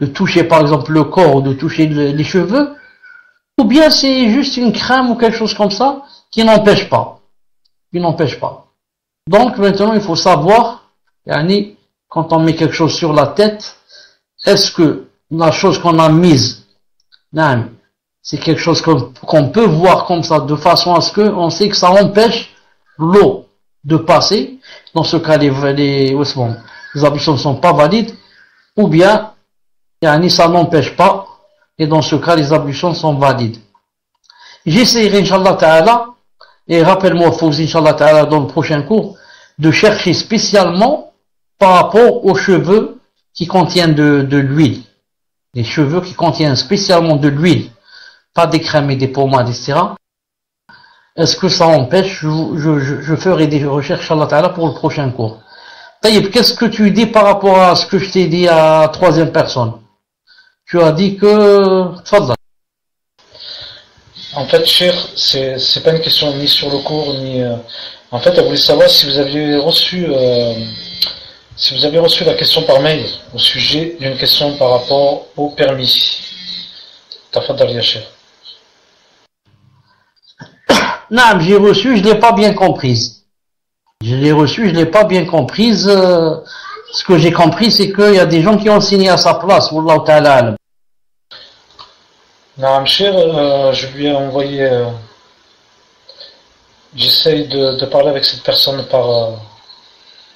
de toucher par exemple le corps ou de toucher les cheveux, ou bien c'est juste une crème ou quelque chose comme ça qui n'empêche pas, qui n'empêche pas. Donc maintenant il faut savoir, yani, quand on met quelque chose sur la tête, est-ce que la chose qu'on a mise, c'est quelque chose qu'on peut voir comme ça, de façon à ce qu'on sait que ça empêche l'eau de passer? Dans ce cas, les, les, les ne sont pas valides. Ou bien, yani, ça n'empêche pas. Et dans ce cas, les ablutions sont valides. J'essaierai, Inch'Allah Ta'ala, et rappelle-moi, Fouzi, Inch'Allah Ta'ala, dans le prochain cours, de chercher spécialement par rapport aux cheveux qui contiennent de, l'huile. Les cheveux qui contiennent spécialement de l'huile pas des crèmes et des pommades, etc. Est-ce que ça empêche? Je, ferai des recherches, Allah Ta'ala, pour le prochain cours. Taïb, qu'est-ce que tu dis par rapport à ce que je t'ai dit à troisième personne? tu as dit que... En fait, Cher, c'est pas une question ni sur le cours, ni... Euh... En fait, elle voulait savoir si vous aviez reçu... Euh, si vous avez reçu la question par mail au sujet d'une question par rapport au permis. Tafadal Yacher. [coughs] Non, j'ai reçu, je ne l'ai pas bien comprise. Je l'ai reçu, je ne l'ai pas bien comprise. Euh, ce que j'ai compris, c'est qu'il y a des gens qui ont signé à sa place, Wallahu ta'ala Cher, euh, je lui ai envoyé. Euh, J'essaye de, de, parler avec cette personne par euh,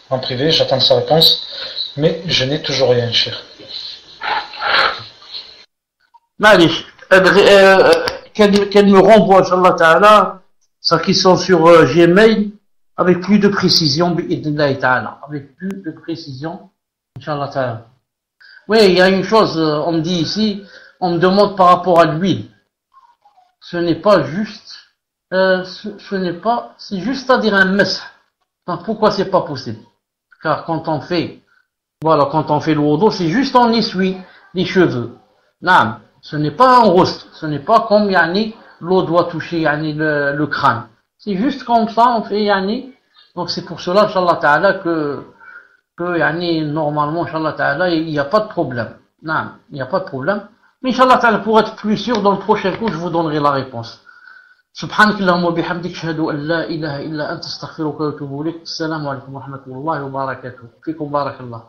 en privé, j'attends sa réponse, mais je n'ai toujours rien, cher. Malish, qu'elle me renvoie, Inch'Allah Ta'ala, ça qui sont sur euh, Gmail, avec plus de précision, avec plus de précision, Inch'Allah Ta'ala. Oui, il y a une chose, euh, on me dit ici, on me demande par rapport à l'huile. Ce n'est pas juste, euh, ce, n'est pas, c'est juste à dire un mess. pourquoi c'est pas possible? Car quand on fait, voilà, quand on fait le c'est juste on essuie les cheveux. Non, ce n'est pas un roast, ce n'est pas comme yani, l'eau doit toucher yani, le, le crâne. C'est juste comme ça, on fait yani. Donc c'est pour cela, Inch'Allah Ta'ala, que, que yani, normalement, Inch'Allah Ta'ala, il n'y a pas de problème. Non, il n'y a pas de problème. Inch'Allah pour être plus sûr, dans le prochain coup, je vous donnerai la réponse. سبحانك اللهم وبحمدك اشهد ان لا اله الا انت استغفرك واتوب اليك السلام عليكم ورحمه الله وبركاته فيكم بارك الله